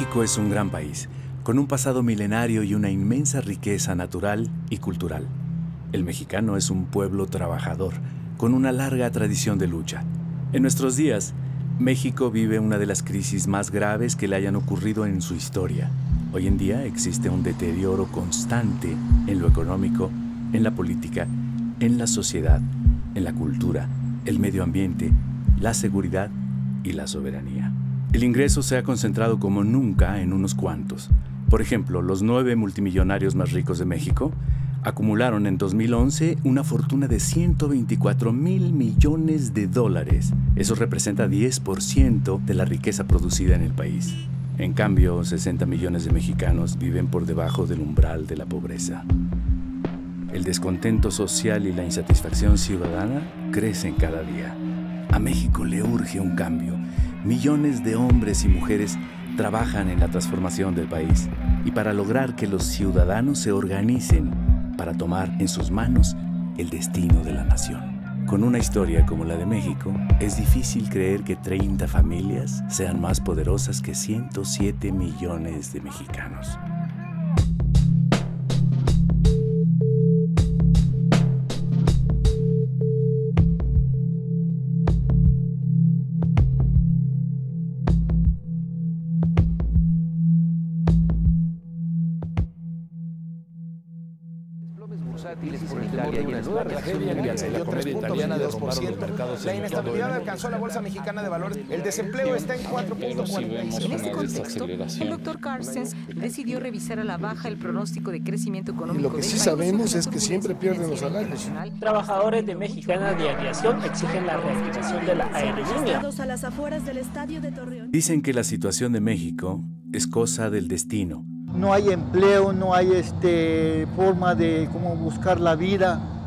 México es un gran país, con un pasado milenario y una inmensa riqueza natural y cultural. El mexicano es un pueblo trabajador, con una larga tradición de lucha. En nuestros días, México vive una de las crisis más graves que le hayan ocurrido en su historia. Hoy en día existe un deterioro constante en lo económico, en la política, en la sociedad, en la cultura, el medio ambiente, la seguridad y la soberanía. El ingreso se ha concentrado como nunca en unos cuantos. Por ejemplo, los nueve multimillonarios más ricos de México acumularon en 2011 una fortuna de 124 mil millones de dólares. Eso representa 10% de la riqueza producida en el país. En cambio, 60 millones de mexicanos viven por debajo del umbral de la pobreza. El descontento social y la insatisfacción ciudadana crecen cada día. A México le urge un cambio millones de hombres y mujeres trabajan en la transformación del país y para lograr que los ciudadanos se organicen para tomar en sus manos el destino de la nación. Con una historia como la de México, es difícil creer que 30 familias sean más poderosas que 107 millones de mexicanos. La inestabilidad alcanzó la bolsa mexicana de valores. El desempleo está en 4.46. En este contexto, el doctor Carstens decidió revisar a la baja el pronóstico de crecimiento económico. Y lo que sí sabemos es que siempre pierden los salarios. Trabajadores de Mexicana de Aviación exigen la reactivación de la aerolínea. Dicen que la situación de México es cosa del destino. No hay empleo, no hay este, forma de cómo buscar la vida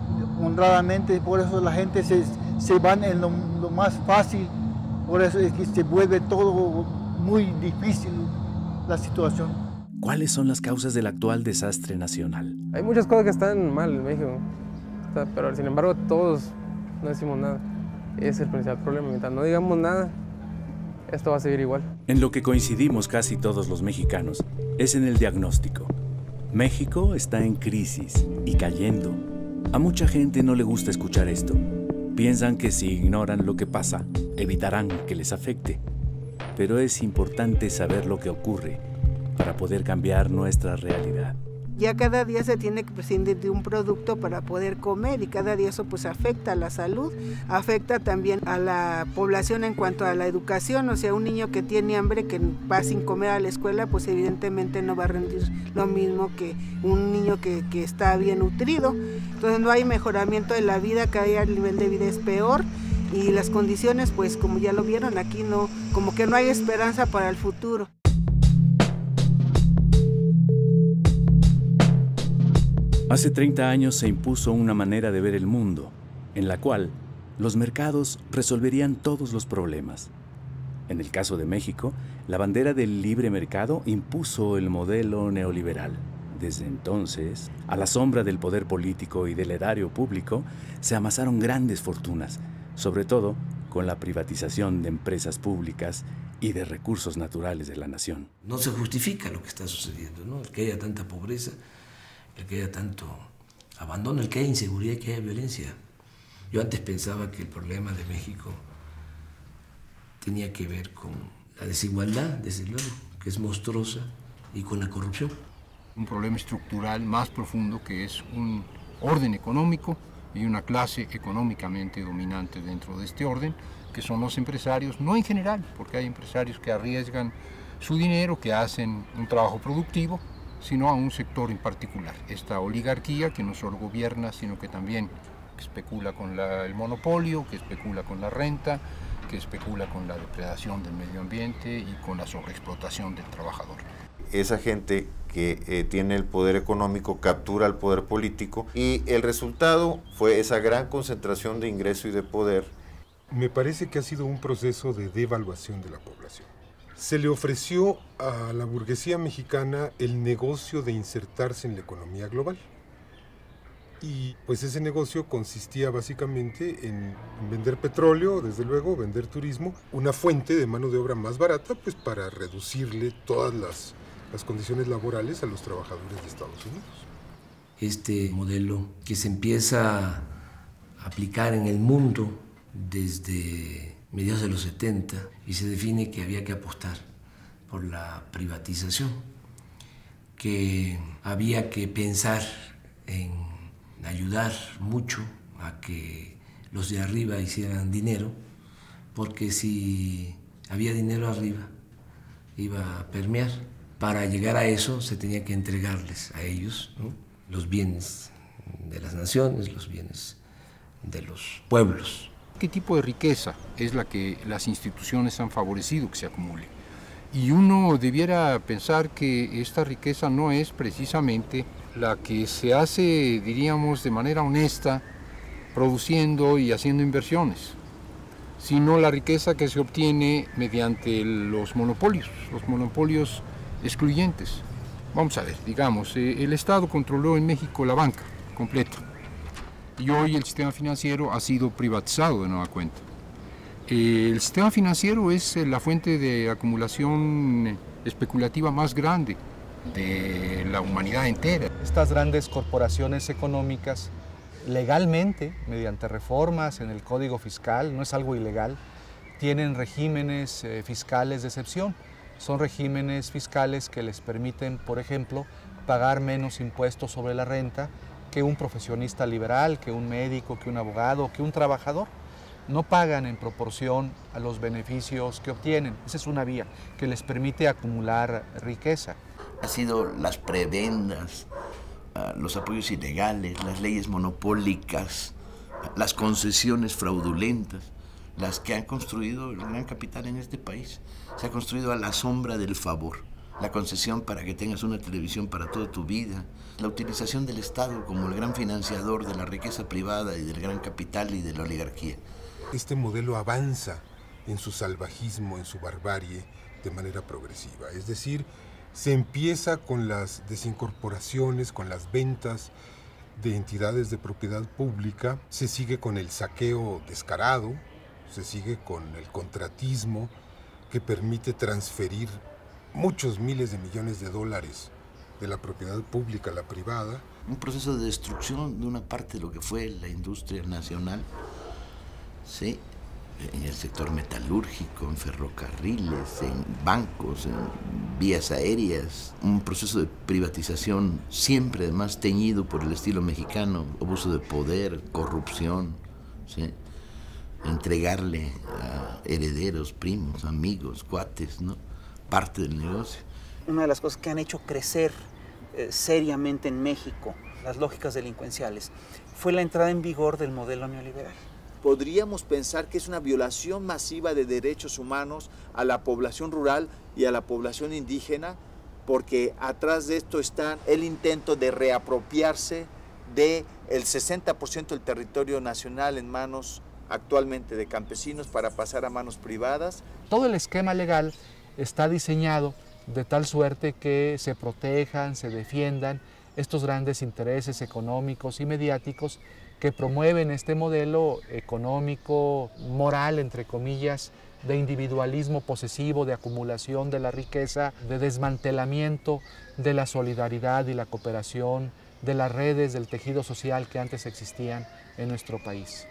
honradamente, por eso la gente se, se van en lo, más fácil, por eso es que se vuelve todo muy difícil la situación. ¿Cuáles son las causas del actual desastre nacional? Hay muchas cosas que están mal en México, pero sin embargo todos no decimos nada. Es el principal problema. Mientras no digamos nada, esto va a seguir igual. En lo que coincidimos casi todos los mexicanos es en el diagnóstico. México está en crisis y cayendo. A mucha gente no le gusta escuchar esto. Piensan que si ignoran lo que pasa, evitarán que les afecte. Pero es importante saber lo que ocurre para poder cambiar nuestra realidad. Ya cada día se tiene que prescindir de un producto para poder comer y cada día eso pues afecta a la salud, afecta también a la población en cuanto a la educación, o sea, un niño que tiene hambre, que va sin comer a la escuela, pues evidentemente no va a rendir lo mismo que un niño que, que está bien nutrido. Entonces no hay mejoramiento de la vida, cada día el nivel de vida es peor y las condiciones pues como ya lo vieron aquí no, como que no hay esperanza para el futuro. Hace 30 años se impuso una manera de ver el mundo, en la cual los mercados resolverían todos los problemas. En el caso de México, la bandera del libre mercado impuso el modelo neoliberal. Desde entonces, a la sombra del poder político y del erario público, se amasaron grandes fortunas, sobre todo con la privatización de empresas públicas y de recursos naturales de la nación. No se justifica lo que está sucediendo, ¿no? que haya tanta pobreza, el que haya tanto abandono, el que inseguridad, el que haya violencia. Yo antes pensaba que el problema de México tenía que ver con la desigualdad, desde luego, que es monstruosa, y con la corrupción. Un problema estructural más profundo que es un orden económico y una clase económicamente dominante dentro de este orden, que son los empresarios, no en general, porque hay empresarios que arriesgan su dinero, que hacen un trabajo productivo, sino a un sector en particular. Esta oligarquía que no solo gobierna, sino que también especula con el monopolio, que especula con la renta, que especula con la depredación del medio ambiente y con la sobreexplotación del trabajador. Esa gente que eh, tiene el poder económico captura el poder político y el resultado fue esa gran concentración de ingreso y de poder. Me parece que ha sido un proceso de devaluación de la población se le ofreció a la burguesía mexicana el negocio de insertarse en la economía global. Y pues ese negocio consistía básicamente en vender petróleo, desde luego, vender turismo, una fuente de mano de obra más barata, pues para reducirle todas las, las condiciones laborales a los trabajadores de Estados Unidos. Este modelo que se empieza a aplicar en el mundo desde mediados de los 70 y se define que había que apostar por la privatización, que había que pensar en ayudar mucho a que los de arriba hicieran dinero, porque si había dinero arriba iba a permear. Para llegar a eso se tenía que entregarles a ellos los bienes de las naciones, los bienes de los pueblos. ¿Qué tipo de riqueza es la que las instituciones han favorecido que se acumule? Y uno debiera pensar que esta riqueza no es precisamente la que se hace, diríamos, de manera honesta, produciendo y haciendo inversiones, sino la riqueza que se obtiene mediante los monopolios, los monopolios excluyentes. Vamos a ver, digamos, eh, el Estado controló en México la banca completa y hoy el sistema financiero ha sido privatizado de nueva cuenta. El sistema financiero es eh, la fuente de acumulación especulativa más grande de la humanidad entera. Estas grandes corporaciones económicas legalmente, mediante reformas en el Código Fiscal, no es algo ilegal, tienen regímenes eh, fiscales de excepción. Son regímenes fiscales que les permiten, por ejemplo, pagar menos impuestos sobre la renta que un profesionista liberal, que un médico, que un abogado, que un trabajador. No pagan en proporción a los beneficios que obtienen. Esa es una vía que les permite acumular riqueza ha sido las prebendas, ah, los apoyos ilegales, las leyes monopólicas, las concesiones fraudulentas, las que han construido el gran capital en este país. Se ha construido a la sombra del favor. La concesión para que tengas una televisión para toda tu vida, la utilización del Estado como el gran financiador de la riqueza privada y del gran capital y de la oligarquía. Este modelo avanza en su salvajismo, en su barbarie, de manera progresiva. Es decir, se empieza con las desincorporaciones, con las ventas de entidades de propiedad pública, se sigue con el saqueo descarado, se sigue con el contratismo que permite transferir muchos miles de millones de dólares de la propiedad pública a la privada. Un proceso de destrucción de una parte de lo que fue la industria nacional, ¿sí? en el sector metalúrgico, en ferrocarriles, en bancos, en vías aéreas, un proceso de privatización siempre además teñido por el estilo mexicano, abuso de poder, corrupción, entregarle a herederos, primos, amigos, cuates, ¿no? parte del negocio. Una de las cosas que han hecho crecer eh, seriamente en México las lógicas delincuenciales fue la entrada en vigor del modelo neoliberal podríamos pensar que es una violación masiva de derechos humanos a la población rural y a la población indígena, porque atrás de esto está el intento de reapropiarse del el 60% del territorio nacional en manos actualmente de campesinos para pasar a manos privadas. Todo el esquema legal está diseñado de tal suerte que se protejan, se defiendan estos grandes intereses económicos y mediáticos que promueven este modelo económico, moral, entre comillas, de individualismo posesivo, de acumulación de la riqueza, de desmantelamiento de la solidaridad y la cooperación, de las redes del tejido social que antes existían en nuestro país.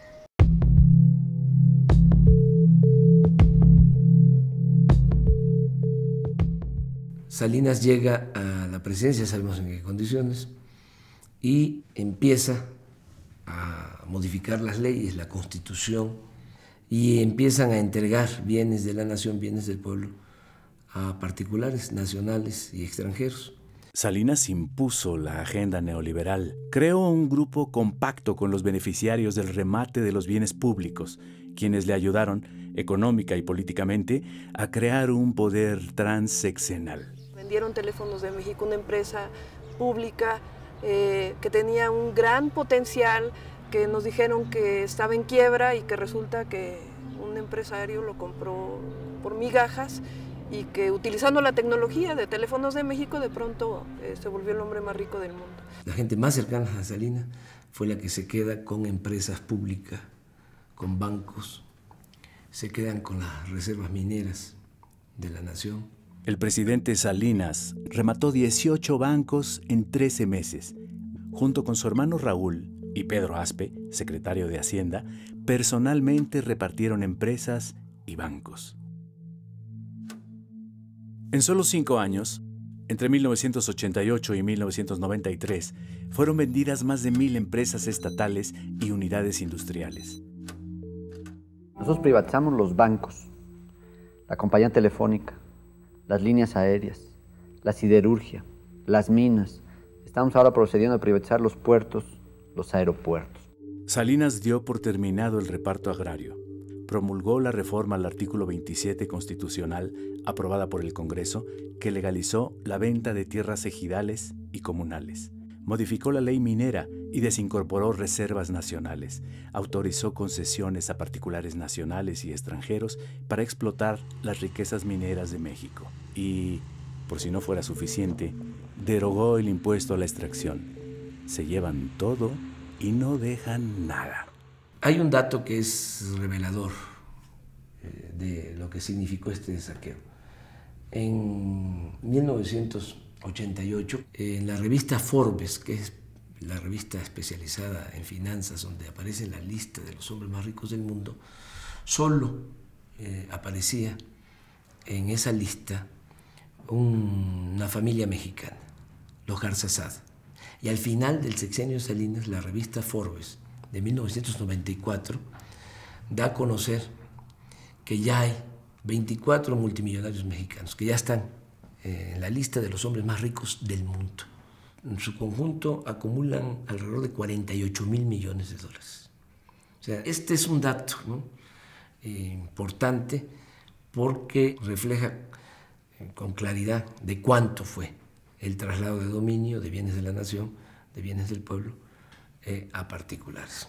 Salinas llega a la presidencia, sabemos en qué condiciones, y empieza a modificar las leyes, la constitución, y empiezan a entregar bienes de la nación, bienes del pueblo, a particulares, nacionales y extranjeros. Salinas impuso la agenda neoliberal, creó un grupo compacto con los beneficiarios del remate de los bienes públicos, quienes le ayudaron, económica y políticamente, a crear un poder transeccional. Vendieron Teléfonos de México, una empresa pública eh, que tenía un gran potencial, que nos dijeron que estaba en quiebra y que resulta que un empresario lo compró por migajas y que utilizando la tecnología de teléfonos de México de pronto eh, se volvió el hombre más rico del mundo. La gente más cercana a Salinas fue la que se queda con empresas públicas, con bancos, se quedan con las reservas mineras de la nación. El presidente Salinas remató 18 bancos en 13 meses. Junto con su hermano Raúl y Pedro Aspe, secretario de Hacienda, personalmente repartieron empresas y bancos. En solo cinco años, entre 1988 y 1993, fueron vendidas más de mil empresas estatales y unidades industriales. Nosotros privatizamos los bancos, la compañía telefónica, las líneas aéreas, la siderurgia, las minas. Estamos ahora procediendo a privatizar los puertos, los aeropuertos. Salinas dio por terminado el reparto agrario. Promulgó la reforma al artículo 27 constitucional aprobada por el Congreso que legalizó la venta de tierras ejidales y comunales. Modificó la ley minera y desincorporó reservas nacionales. Autorizó concesiones a particulares nacionales y extranjeros para explotar las riquezas mineras de México. Y, por si no fuera suficiente, derogó el impuesto a la extracción. Se llevan todo y no dejan nada. Hay un dato que es revelador eh, de lo que significó este saqueo en 1988, en la revista Forbes, que es la revista especializada en finanzas donde aparece la lista de los hombres más ricos del mundo, solo eh, aparecía en esa lista una familia mexicana, los Garzazad. Y al final del sexenio de Salinas, la revista Forbes de 1994 da a conocer que ya hay 24 multimillonarios mexicanos que ya están eh, en la lista de los hombres más ricos del mundo. En su conjunto acumulan alrededor de 48 mil millones de dólares. O sea, este es un dato eh, importante porque refleja eh, con claridad de cuánto fue el traslado de dominio de bienes de la nación, de bienes del pueblo, a particulares.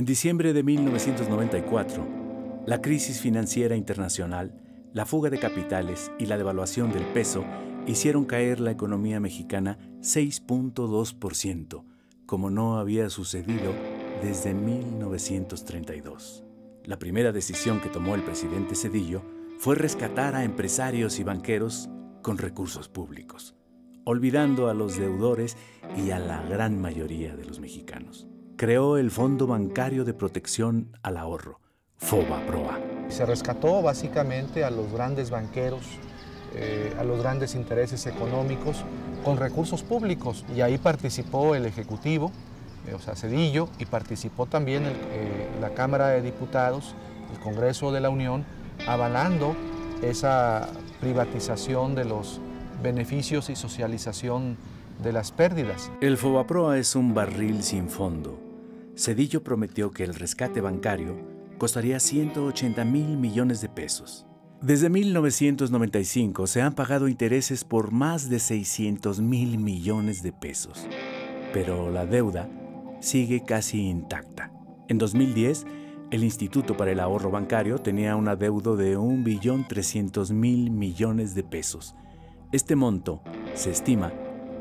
En diciembre de 1994, la crisis financiera internacional, la fuga de capitales y la devaluación del peso hicieron caer la economía mexicana 6.2%, como no había sucedido desde 1932. La primera decisión que tomó el presidente Cedillo fue rescatar a empresarios y banqueros con recursos públicos, olvidando a los deudores y a la gran mayoría de los mexicanos creó el Fondo Bancario de Protección al Ahorro, FOBAPROA. Se rescató básicamente a los grandes banqueros, eh, a los grandes intereses económicos con recursos públicos y ahí participó el Ejecutivo, eh, o sea, Cedillo, y participó también eh, la Cámara de Diputados, el Congreso de la Unión, avalando esa privatización de los beneficios y socialización de las pérdidas. El FOBAPROA es un barril sin fondo Cedillo prometió que el rescate bancario costaría 180 mil millones de pesos. Desde 1995 se han pagado intereses por más de 600 mil millones de pesos, pero la deuda sigue casi intacta. En 2010, el Instituto para el Ahorro Bancario tenía una deuda de 1.300.000 millones de pesos. Este monto, se estima,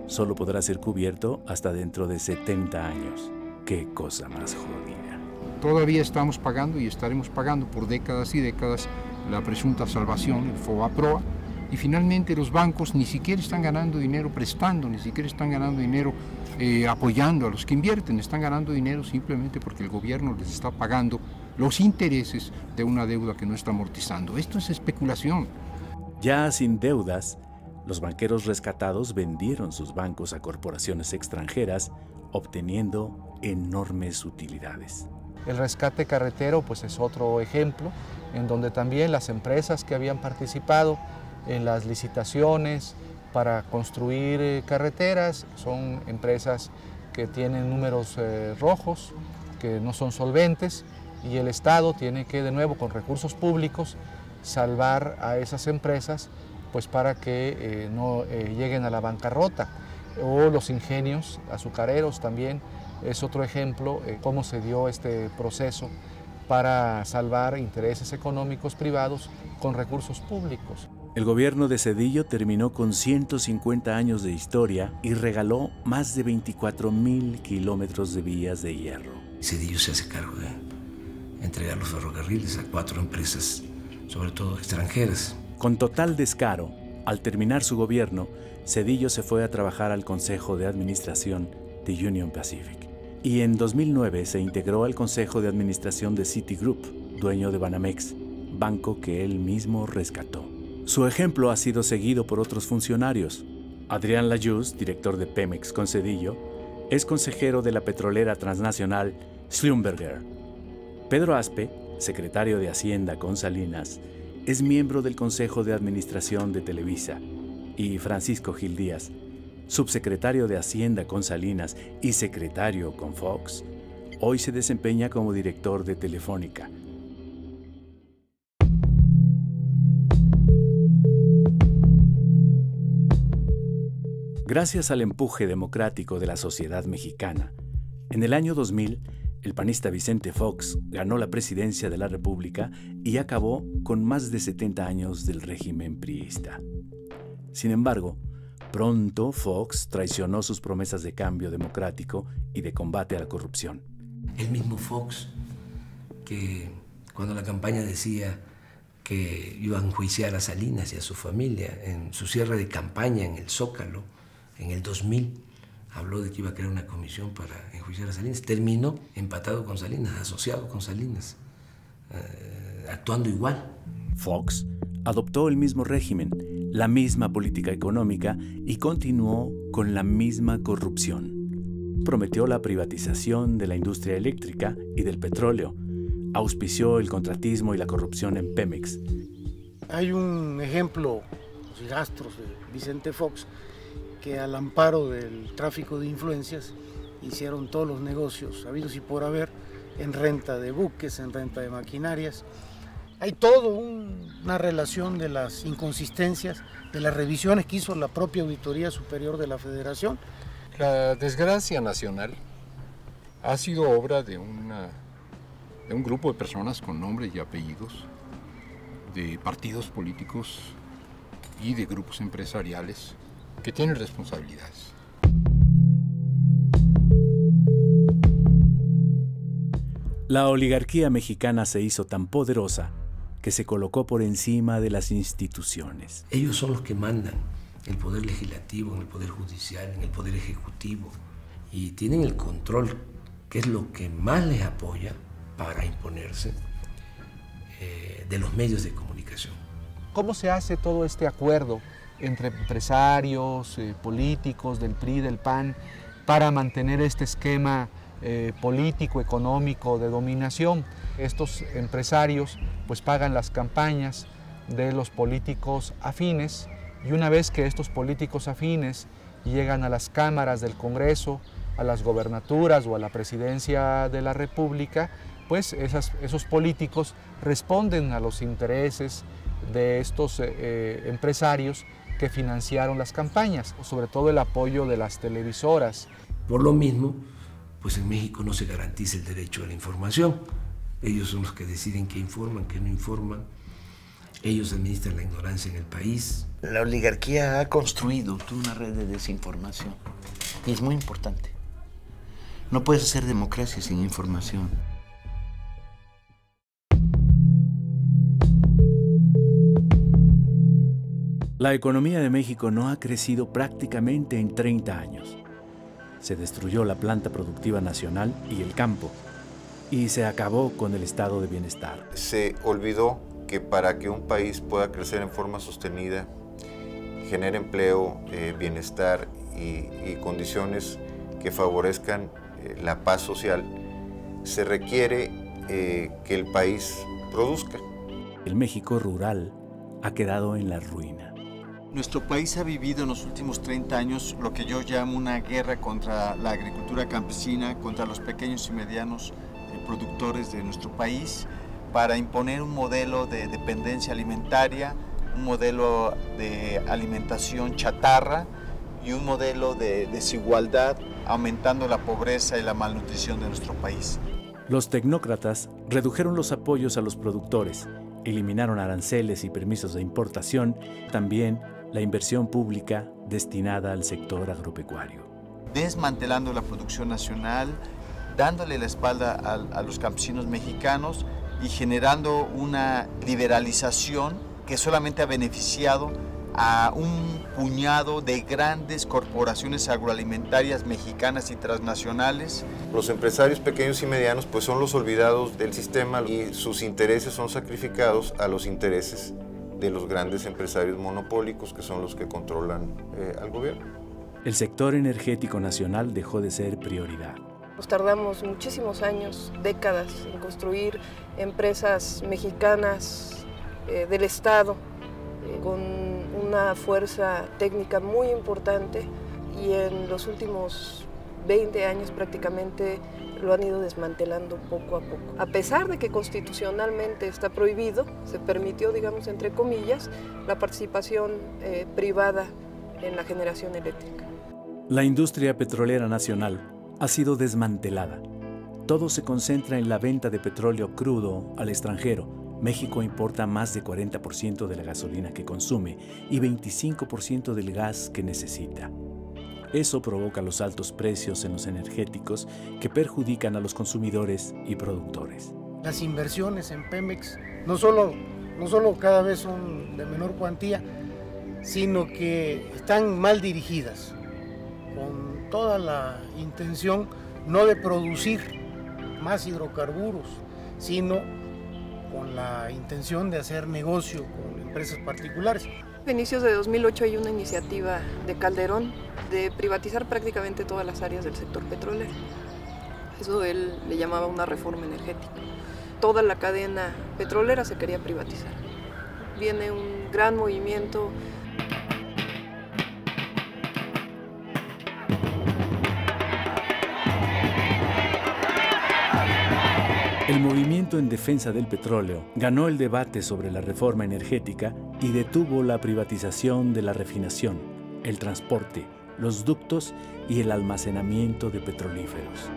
solo podrá ser cubierto hasta dentro de 70 años. Qué cosa más jodida. Todavía estamos pagando y estaremos pagando por décadas y décadas la presunta salvación, el FOBAPROA, y finalmente los bancos ni siquiera están ganando dinero prestando, ni siquiera están ganando dinero eh, apoyando a los que invierten, están ganando dinero simplemente porque el gobierno les está pagando los intereses de una deuda que no está amortizando. Esto es especulación. Ya sin deudas, los banqueros rescatados vendieron sus bancos a corporaciones extranjeras, obteniendo enormes utilidades. El rescate carretero pues es otro ejemplo en donde también las empresas que habían participado en las licitaciones para construir eh, carreteras son empresas que tienen números eh, rojos, que no son solventes y el Estado tiene que de nuevo con recursos públicos salvar a esas empresas pues para que eh, no lleguen a la bancarrota o los ingenios azucareros también es otro ejemplo de cómo se dio este proceso para salvar intereses económicos privados con recursos públicos. El gobierno de Cedillo terminó con 150 años de historia y regaló más de 24 mil kilómetros de vías de hierro. Cedillo se hace cargo de entregar los ferrocarriles a cuatro empresas, sobre todo extranjeras. Con total descaro, al terminar su gobierno, Cedillo se fue a trabajar al Consejo de Administración de Union Pacific. Y en 2009 se integró al Consejo de Administración de Citigroup, dueño de Banamex, banco que él mismo rescató. Su ejemplo ha sido seguido por otros funcionarios. Adrián Layuz, director de Pemex con Cedillo, es consejero de la petrolera transnacional Schlumberger. Pedro Aspe, secretario de Hacienda con Salinas, es miembro del Consejo de Administración de Televisa y Francisco Gil Díaz, subsecretario de Hacienda con Salinas y secretario con Fox, hoy se desempeña como director de Telefónica. Gracias al empuje democrático de la sociedad mexicana, en el año 2000, el panista Vicente Fox ganó la presidencia de la República y acabó con más de 70 años del régimen priista. Sin embargo, pronto Fox traicionó sus promesas de cambio democrático y de combate a la corrupción. El mismo Fox, que cuando la campaña decía que iba a enjuiciar a Salinas y a su familia en su cierre de campaña en el Zócalo en el 2000, habló de que iba a crear una comisión para enjuiciar a Salinas. Terminó empatado con Salinas, asociado con Salinas, eh, actuando igual. Fox adoptó el mismo régimen, la misma política económica y continuó con la misma corrupción. Prometió la privatización de la industria eléctrica y del petróleo. Auspició el contratismo y la corrupción en Pemex. Hay un ejemplo, los rastros de Vicente Fox, que al amparo del tráfico de influencias hicieron todos los negocios habidos y por haber en renta de buques, en renta de maquinarias. Hay todo una relación de las inconsistencias, de las revisiones que hizo la propia Auditoría Superior de la Federación. La desgracia nacional ha sido obra de, una, de un grupo de personas con nombres y apellidos, de partidos políticos y de grupos empresariales que tienen responsabilidades. La oligarquía mexicana se hizo tan poderosa que se colocó por encima de las instituciones. Ellos son los que mandan el poder legislativo, en el poder judicial, en el poder ejecutivo, y tienen el control, que es lo que más les apoya para imponerse, eh, de los medios de comunicación. ¿Cómo se hace todo este acuerdo entre empresarios, eh, políticos del PRI, del PAN, para mantener este esquema eh, político, económico de dominación. Estos empresarios pues pagan las campañas de los políticos afines y una vez que estos políticos afines llegan a las cámaras del Congreso, a las gobernaturas o a la presidencia de la República, pues esos políticos responden a los intereses de estos eh, empresarios que financiaron las campañas, sobre todo el apoyo de las televisoras. Por lo mismo, pues en México no se garantiza el derecho a la información. Ellos son los que deciden qué informan, qué no informan. Ellos administran la ignorancia en el país. La oligarquía ha construido toda una red de desinformación y es muy importante. No puedes hacer democracia sin información. La economía de México no ha crecido prácticamente en 30 años. Se destruyó la planta productiva nacional y el campo, y se acabó con el estado de bienestar. Se olvidó que para que un país pueda crecer en forma sostenida, genere empleo, eh, bienestar y, condiciones que favorezcan eh, la paz social, se requiere eh, que el país produzca. El México rural ha quedado en la ruina. Nuestro país ha vivido en los últimos 30 años lo que yo llamo una guerra contra la agricultura campesina, contra los pequeños y medianos productores de nuestro país, para imponer un modelo de dependencia alimentaria, un modelo de alimentación chatarra y un modelo de desigualdad, aumentando la pobreza y la malnutrición de nuestro país. Los tecnócratas redujeron los apoyos a los productores eliminaron aranceles y permisos de importación, también la inversión pública destinada al sector agropecuario. Desmantelando la producción nacional, dándole la espalda a, a los campesinos mexicanos y generando una liberalización que solamente ha beneficiado a un puñado de grandes corporaciones agroalimentarias mexicanas y transnacionales. Los empresarios pequeños y medianos pues son los olvidados del sistema y sus intereses son sacrificados a los intereses de los grandes empresarios monopólicos que son los que controlan eh, al gobierno. El sector energético nacional dejó de ser prioridad. Nos tardamos muchísimos años, décadas, en construir empresas mexicanas eh, del Estado eh, con una fuerza técnica muy importante y en los últimos 20 años prácticamente lo han ido desmantelando poco a poco. A pesar de que constitucionalmente está prohibido, se permitió, digamos, entre comillas, la participación eh, privada en la generación eléctrica. La industria petrolera nacional ha sido desmantelada. Todo se concentra en la venta de petróleo crudo al extranjero. México importa más de 40% de la gasolina que consume y 25% del gas que necesita. Eso provoca los altos precios en los energéticos que perjudican a los consumidores y productores. Las inversiones en Pemex no solo, no solo cada vez son de menor cuantía, sino que están mal dirigidas, con toda la intención no de producir más hidrocarburos, sino con la intención de hacer negocio con empresas particulares. A inicios de 2008 hay una iniciativa de Calderón de privatizar prácticamente todas las áreas del sector petrolero. Eso él le llamaba una reforma energética. Toda la cadena petrolera se quería privatizar. Viene un gran movimiento El movimiento en defensa del petróleo ganó el debate sobre la reforma energética y detuvo la privatización de la refinación, el transporte, los ductos y el almacenamiento de petrolíferos.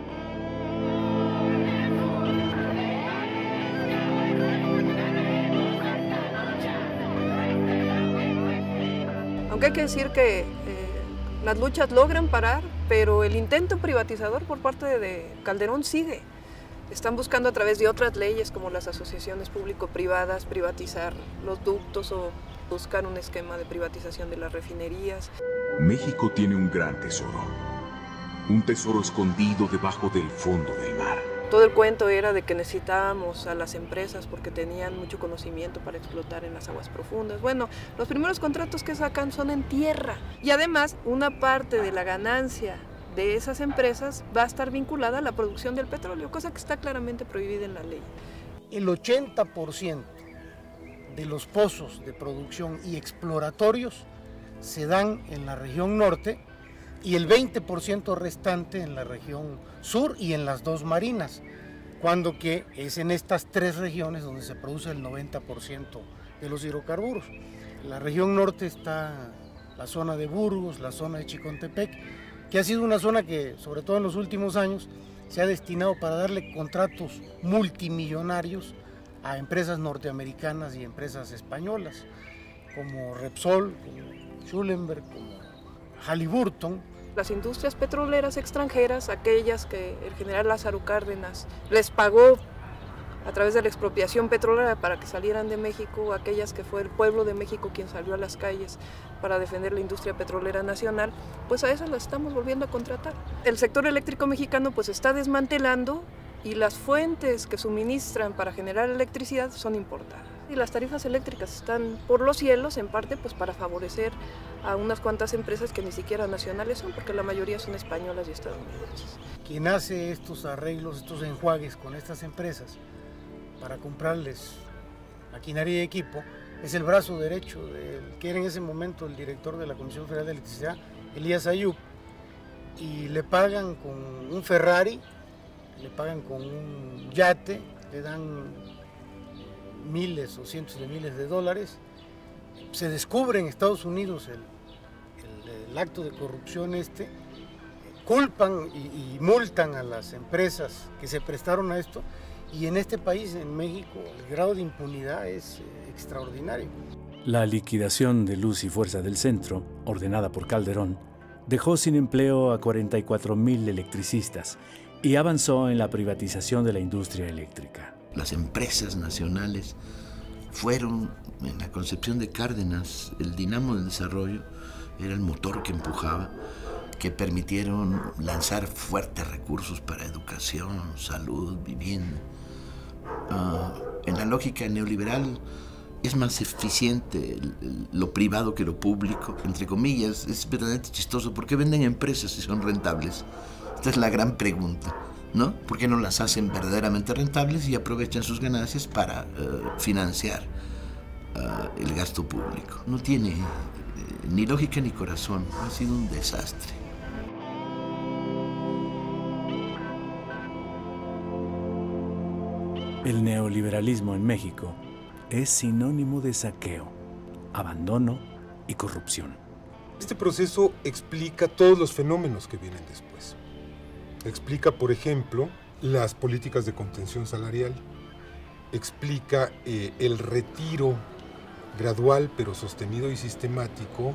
Aunque hay que decir que eh, las luchas logran parar, pero el intento privatizador por parte de Calderón sigue. Están buscando a través de otras leyes como las asociaciones público-privadas privatizar los ductos o buscar un esquema de privatización de las refinerías. México tiene un gran tesoro, un tesoro escondido debajo del fondo del mar. Todo el cuento era de que necesitábamos a las empresas porque tenían mucho conocimiento para explotar en las aguas profundas. Bueno, los primeros contratos que sacan son en tierra y además una parte de la ganancia de esas empresas va a estar vinculada a la producción del petróleo, cosa que está claramente prohibida en la ley. El 80% de los pozos de producción y exploratorios se dan en la región norte y el 20% restante en la región sur y en las dos marinas, cuando que es en estas tres regiones donde se produce el 90% de los hidrocarburos. La región norte está la zona de Burgos, la zona de Chicontepec, que ha sido una zona que, sobre todo en los últimos años, se ha destinado para darle contratos multimillonarios a empresas norteamericanas y empresas españolas, como Repsol, como Schulenberg, como Halliburton. Las industrias petroleras extranjeras, aquellas que el general Lázaro Cárdenas les pagó a través de la expropiación petrolera para que salieran de México, aquellas que fue el pueblo de México quien salió a las calles para defender la industria petrolera nacional, pues a esas las estamos volviendo a contratar. El sector eléctrico mexicano pues está desmantelando y las fuentes que suministran para generar electricidad son importadas. Y las tarifas eléctricas están por los cielos, en parte pues para favorecer a unas cuantas empresas que ni siquiera nacionales son, porque la mayoría son españolas y estadounidenses. Quien hace estos arreglos, estos enjuagues con estas empresas, para comprarles maquinaria y equipo, es el brazo derecho del que era en ese momento el director de la Comisión Federal de Electricidad, Elías Ayub, y le pagan con un Ferrari, le pagan con un yate, le dan miles o cientos de miles de dólares. Se descubre en Estados Unidos el, acto de corrupción este, culpan y multan a las empresas que se prestaron a esto Y en este país, en México, el grado de impunidad es eh, extraordinario. La liquidación de Luz y Fuerza del Centro, ordenada por Calderón, dejó sin empleo a 44.000 electricistas y avanzó en la privatización de la industria eléctrica. Las empresas nacionales fueron, en la concepción de Cárdenas, el dinamo del desarrollo, era el motor que empujaba, que permitieron lanzar fuertes recursos para educación, salud, vivienda. Ah, en la lógica neoliberal, es más eficiente lo privado que lo público, entre comillas, es verdaderamente chistoso. ¿Por qué venden empresas si son rentables? Esta es la gran pregunta, ¿no? ¿Por qué no las hacen verdaderamente rentables y aprovechan sus ganancias para eh, financiar eh, el gasto público? No tiene eh, ni lógica ni corazón, ha sido un desastre. El neoliberalismo en México es sinónimo de saqueo, abandono y corrupción. Este proceso explica todos los fenómenos que vienen después. Explica, por ejemplo, las políticas de contención salarial, explica eh, el retiro gradual pero sostenido y sistemático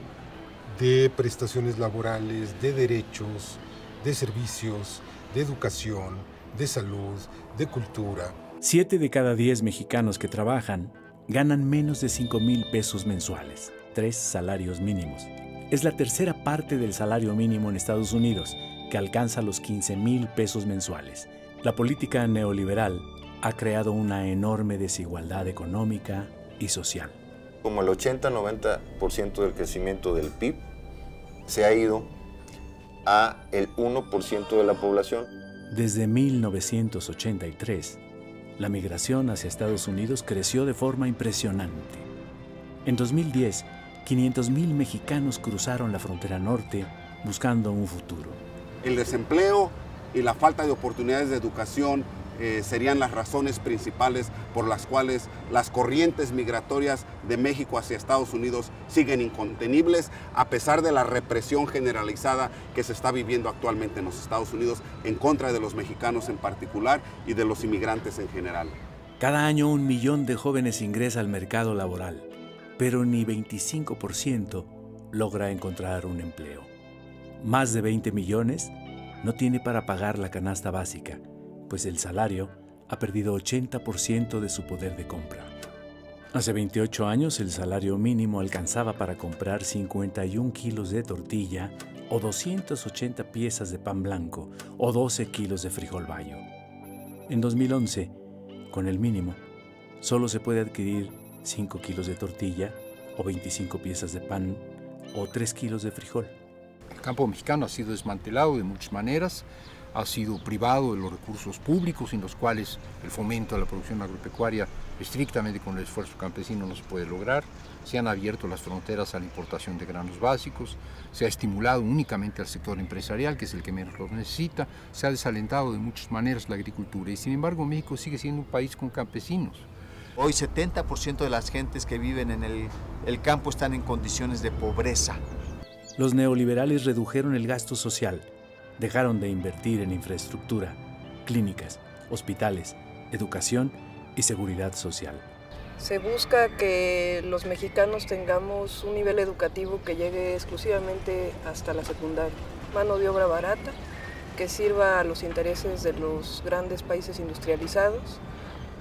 de prestaciones laborales, de derechos, de servicios, de educación, de salud, de cultura. Siete de cada diez mexicanos que trabajan ganan menos de 5 mil pesos mensuales, tres salarios mínimos. Es la tercera parte del salario mínimo en Estados Unidos, que alcanza los 15 mil pesos mensuales. La política neoliberal ha creado una enorme desigualdad económica y social. Como el 80-90% del crecimiento del PIB se ha ido a el 1% de la población. Desde 1983, la migración hacia Estados Unidos creció de forma impresionante. En 2010, 500.000 mexicanos cruzaron la frontera norte buscando un futuro. El desempleo y la falta de oportunidades de educación eh, serían las razones principales por las cuales las corrientes migratorias de México hacia Estados Unidos siguen incontenibles a pesar de la represión generalizada que se está viviendo actualmente en los Estados Unidos en contra de los mexicanos en particular y de los inmigrantes en general. Cada año un millón de jóvenes ingresa al mercado laboral, pero ni 25% logra encontrar un empleo. Más de 20 millones no tiene para pagar la canasta básica pues el salario ha perdido 80% de su poder de compra. Hace 28 años el salario mínimo alcanzaba para comprar 51 kilos de tortilla o 280 piezas de pan blanco o 12 kilos de frijol bayo. En 2011, con el mínimo, solo se puede adquirir 5 kilos de tortilla o 25 piezas de pan o 3 kilos de frijol. El campo mexicano ha sido desmantelado de muchas maneras ha sido privado de los recursos públicos en los cuales el fomento de la producción agropecuaria estrictamente con el esfuerzo campesino no se puede lograr. Se han abierto las fronteras a la importación de granos básicos, se ha estimulado únicamente al sector empresarial, que es el que menos lo necesita, se ha desalentado de muchas maneras la agricultura y sin embargo México sigue siendo un país con campesinos. Hoy 70% de las gentes que viven en el, el campo están en condiciones de pobreza. Los neoliberales redujeron el gasto social dejaron de invertir en infraestructura, clínicas, hospitales, educación y seguridad social. Se busca que los mexicanos tengamos un nivel educativo que llegue exclusivamente hasta la secundaria. Mano de obra barata, que sirva a los intereses de los grandes países industrializados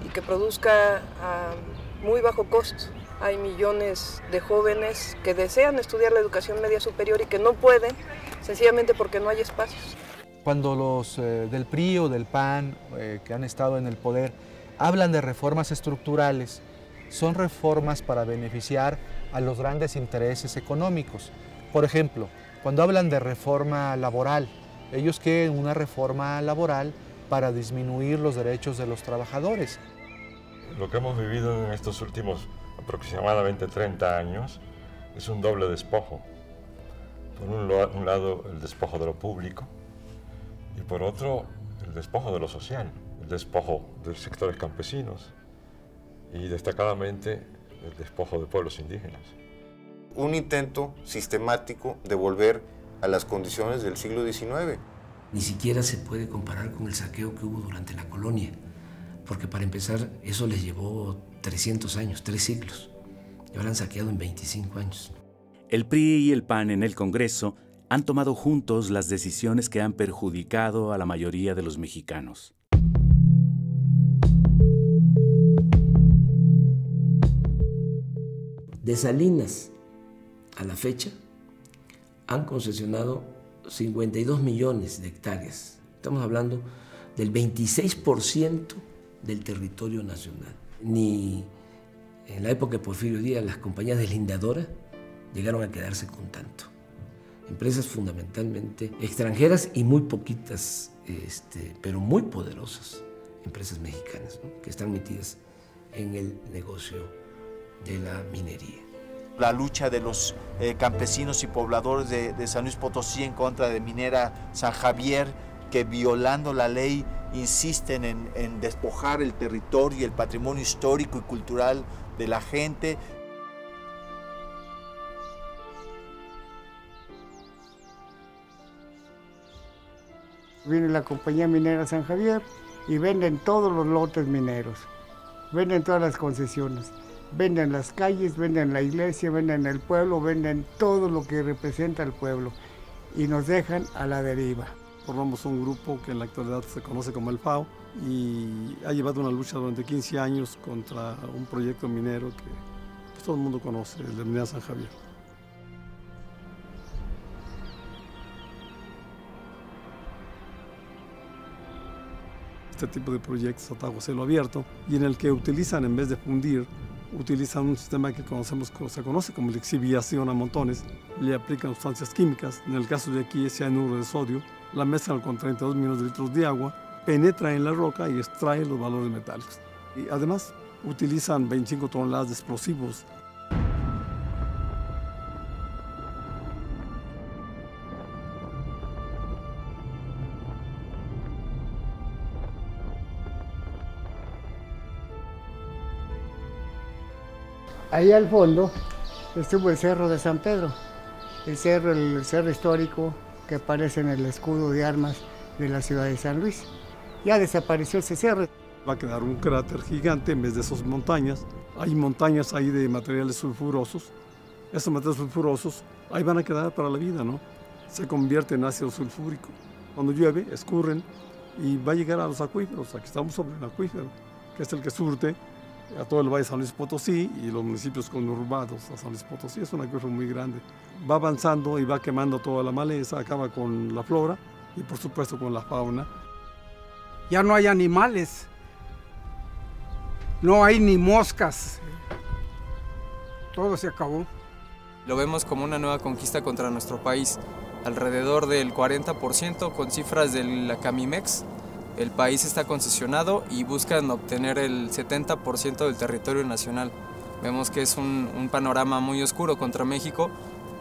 y que produzca a muy bajo costo. Hay millones de jóvenes que desean estudiar la educación media superior y que no pueden sencillamente porque no hay espacios. Cuando los eh, del PRI o del PAN, eh, que han estado en el poder, hablan de reformas estructurales, son reformas para beneficiar a los grandes intereses económicos. Por ejemplo, cuando hablan de reforma laboral, ellos quieren una reforma laboral para disminuir los derechos de los trabajadores. Lo que hemos vivido en estos últimos aproximadamente 30 años es un doble despojo por un, lado el despojo de lo público y por otro el despojo de lo social, el despojo de los sectores campesinos y destacadamente el despojo de pueblos indígenas. Un intento sistemático de volver a las condiciones del siglo XIX. Ni siquiera se puede comparar con el saqueo que hubo durante la colonia, porque para empezar eso les llevó 300 años, tres siglos, y ahora han saqueado en 25 años. El PRI y el PAN en el Congreso han tomado juntos las decisiones que han perjudicado a la mayoría de los mexicanos. De Salinas a la fecha han concesionado 52 millones de hectáreas. Estamos hablando del 26% del territorio nacional. Ni en la época de Porfirio Díaz las compañías deslindadoras llegaron a quedarse con tanto. Empresas fundamentalmente extranjeras y muy poquitas, este, pero muy poderosas empresas mexicanas que están metidas en el negocio de la minería. La lucha de los eh, campesinos y pobladores de, de San Luis Potosí en contra de Minera San Javier, que violando la ley insisten en, en, despojar el territorio y el patrimonio histórico y cultural de la gente. Viene la compañía minera San Javier y venden todos los lotes mineros, venden todas las concesiones, venden las calles, venden la iglesia, venden el pueblo, venden todo lo que representa el pueblo y nos dejan a la deriva. Formamos un grupo que en la actualidad se conoce como el FAO y ha llevado una lucha durante 15 años contra un proyecto minero que pues, todo el mundo conoce, el de Minera San Javier. Este tipo de proyectos atajo cielo abierto y en el que utilizan en vez de fundir utilizan un sistema que conocemos, se conoce como lixiviación a montones, le aplican sustancias químicas, en el caso de aquí es cianuro de sodio, la mezclan con 32 millones de litros de agua, penetra en la roca y extrae los valores metálicos. Y además utilizan 25 toneladas de explosivos. Ahí al fondo estuvo el Cerro de San Pedro, el cerro, el cerro histórico que aparece en el escudo de armas de la ciudad de San Luis. Ya desapareció ese cerro. Va a quedar un cráter gigante en vez de esas montañas. Hay montañas ahí de materiales sulfurosos. Esos materiales sulfurosos ahí van a quedar para la vida, ¿no? Se convierten en ácido sulfúrico. Cuando llueve, escurren y va a llegar a los acuíferos. Aquí estamos sobre el acuífero, que es el que surte a todo el Valle de San Luis Potosí y los municipios conurbados a San Luis Potosí. Es un acuífero muy grande. Va avanzando y va quemando toda la maleza, acaba con la flora y por supuesto con la fauna. Ya no hay animales, no hay ni moscas, todo se acabó. Lo vemos como una nueva conquista contra nuestro país, alrededor del 40% con cifras de la Camimex, el país está concesionado y buscan obtener el 70% del territorio nacional. Vemos que es un, panorama muy oscuro contra México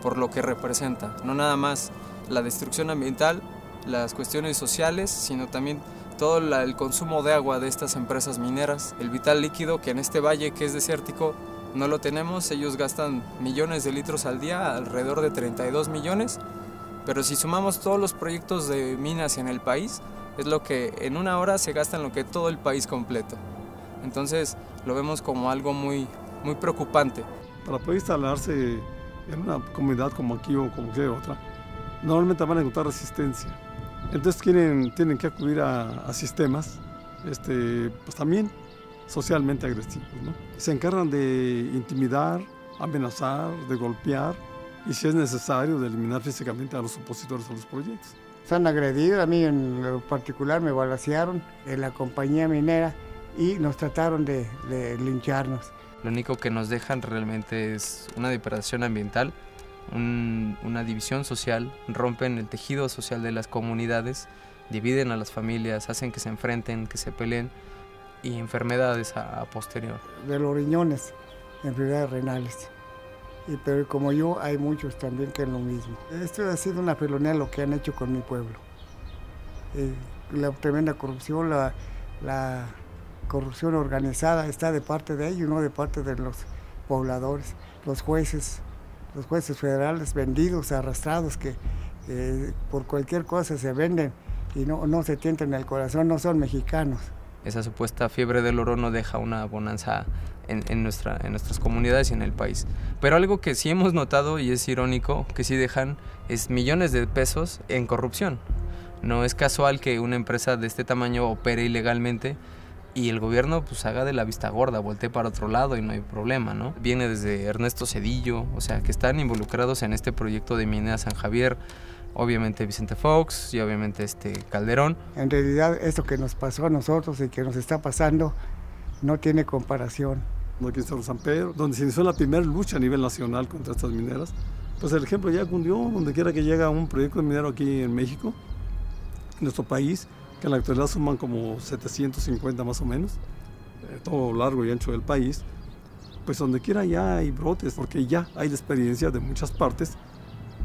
por lo que representa, no nada más la destrucción ambiental, las cuestiones sociales, sino también todo el consumo de agua de estas empresas mineras, el vital líquido que en este valle que es desértico no lo tenemos, ellos gastan millones de litros al día, alrededor de 32 millones, pero si sumamos todos los proyectos de minas en el país, es lo que en una hora se gasta en lo que todo el país completo. Entonces lo vemos como algo muy, muy preocupante. Para poder instalarse en una comunidad como aquí o como cualquier otra, normalmente van a encontrar resistencia. Entonces tienen, tienen que acudir a, a sistemas este, pues también socialmente agresivos. ¿no? Se encargan de intimidar, amenazar, de golpear y si es necesario de eliminar físicamente a los opositores a los proyectos se han agredido, a mí en lo particular me balacearon en la compañía minera y nos trataron de, de, lincharnos. Lo único que nos dejan realmente es una depredación ambiental, un, una división social, rompen el tejido social de las comunidades, dividen a las familias, hacen que se enfrenten, que se peleen y enfermedades a, a posterior. De los riñones, enfermedades renales y, pero como yo hay muchos también que es lo mismo. Esto ha sido una felonía lo que han hecho con mi pueblo. Eh, la tremenda corrupción, la, corrupción organizada está de parte de ellos, no de parte de los pobladores, los jueces, los jueces federales vendidos, arrastrados, que eh, por cualquier cosa se venden y no, no se tientan el corazón, no son mexicanos. esa supuesta fiebre del oro no deja una bonanza en, nuestra, en nuestras comunidades y en el país. Pero algo que sí hemos notado y es irónico, que sí dejan, es millones de pesos en corrupción. No es casual que una empresa de este tamaño opere ilegalmente y el gobierno pues haga de la vista gorda, voltee para otro lado y no hay problema, ¿no? Viene desde Ernesto Cedillo, o sea, que están involucrados en este proyecto de Minera San Javier, obviamente Vicente Fox y obviamente este Calderón. En realidad esto que nos pasó a nosotros y que nos está pasando no tiene comparación. Aquí está San Pedro, donde se inició la primera lucha a nivel nacional contra estas mineras. Pues el ejemplo ya cundió, donde quiera que llega un proyecto de minero aquí en México, en nuestro país, que en la actualidad suman como 750 más o menos, eh, todo largo y ancho del país, pues donde quiera ya hay brotes, porque ya hay experiencia de muchas partes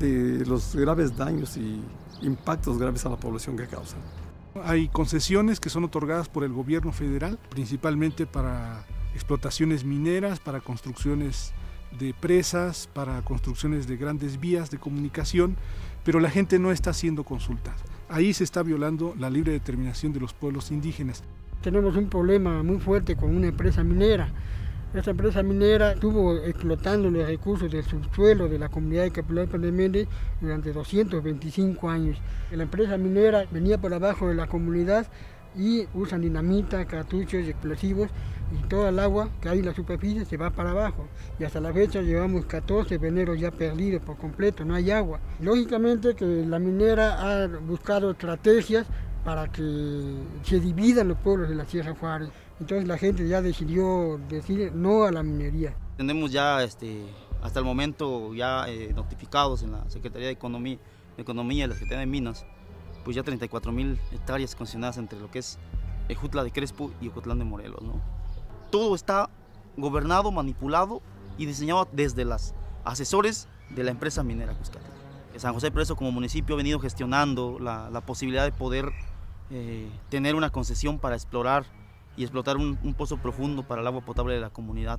de los graves daños y impactos graves a la población que causan. Hay concesiones que son otorgadas por el gobierno federal, principalmente para explotaciones mineras, para construcciones de presas, para construcciones de grandes vías de comunicación, pero la gente no está siendo consultada. Ahí se está violando la libre determinación de los pueblos indígenas. Tenemos un problema muy fuerte con una empresa minera. Esta empresa minera estuvo explotando los recursos del subsuelo de la comunidad de Capilapa de Méndez durante 225 años. La empresa minera venía por abajo de la comunidad y usan dinamita, cartuchos, explosivos y toda el agua que hay en la superficie se va para abajo. Y hasta la fecha llevamos 14 veneros ya perdidos por completo, no hay agua. Lógicamente que la minera ha buscado estrategias para que se dividan los pueblos de la Sierra Juárez. Entonces la gente ya decidió decir no a la minería. Tenemos ya este, hasta el momento ya eh, notificados en la Secretaría de Economía, de la Secretaría de Minas, pues ya 34 mil hectáreas concesionadas entre lo que es Ejutla de Crespo y Ocotlán de Morelos. ¿no? Todo está gobernado, manipulado y diseñado desde los asesores de la empresa minera Cuscatlán. San José Preso como municipio ha venido gestionando la, posibilidad de poder eh, tener una concesión para explorar y explotar un, pozo profundo para el agua potable de la comunidad,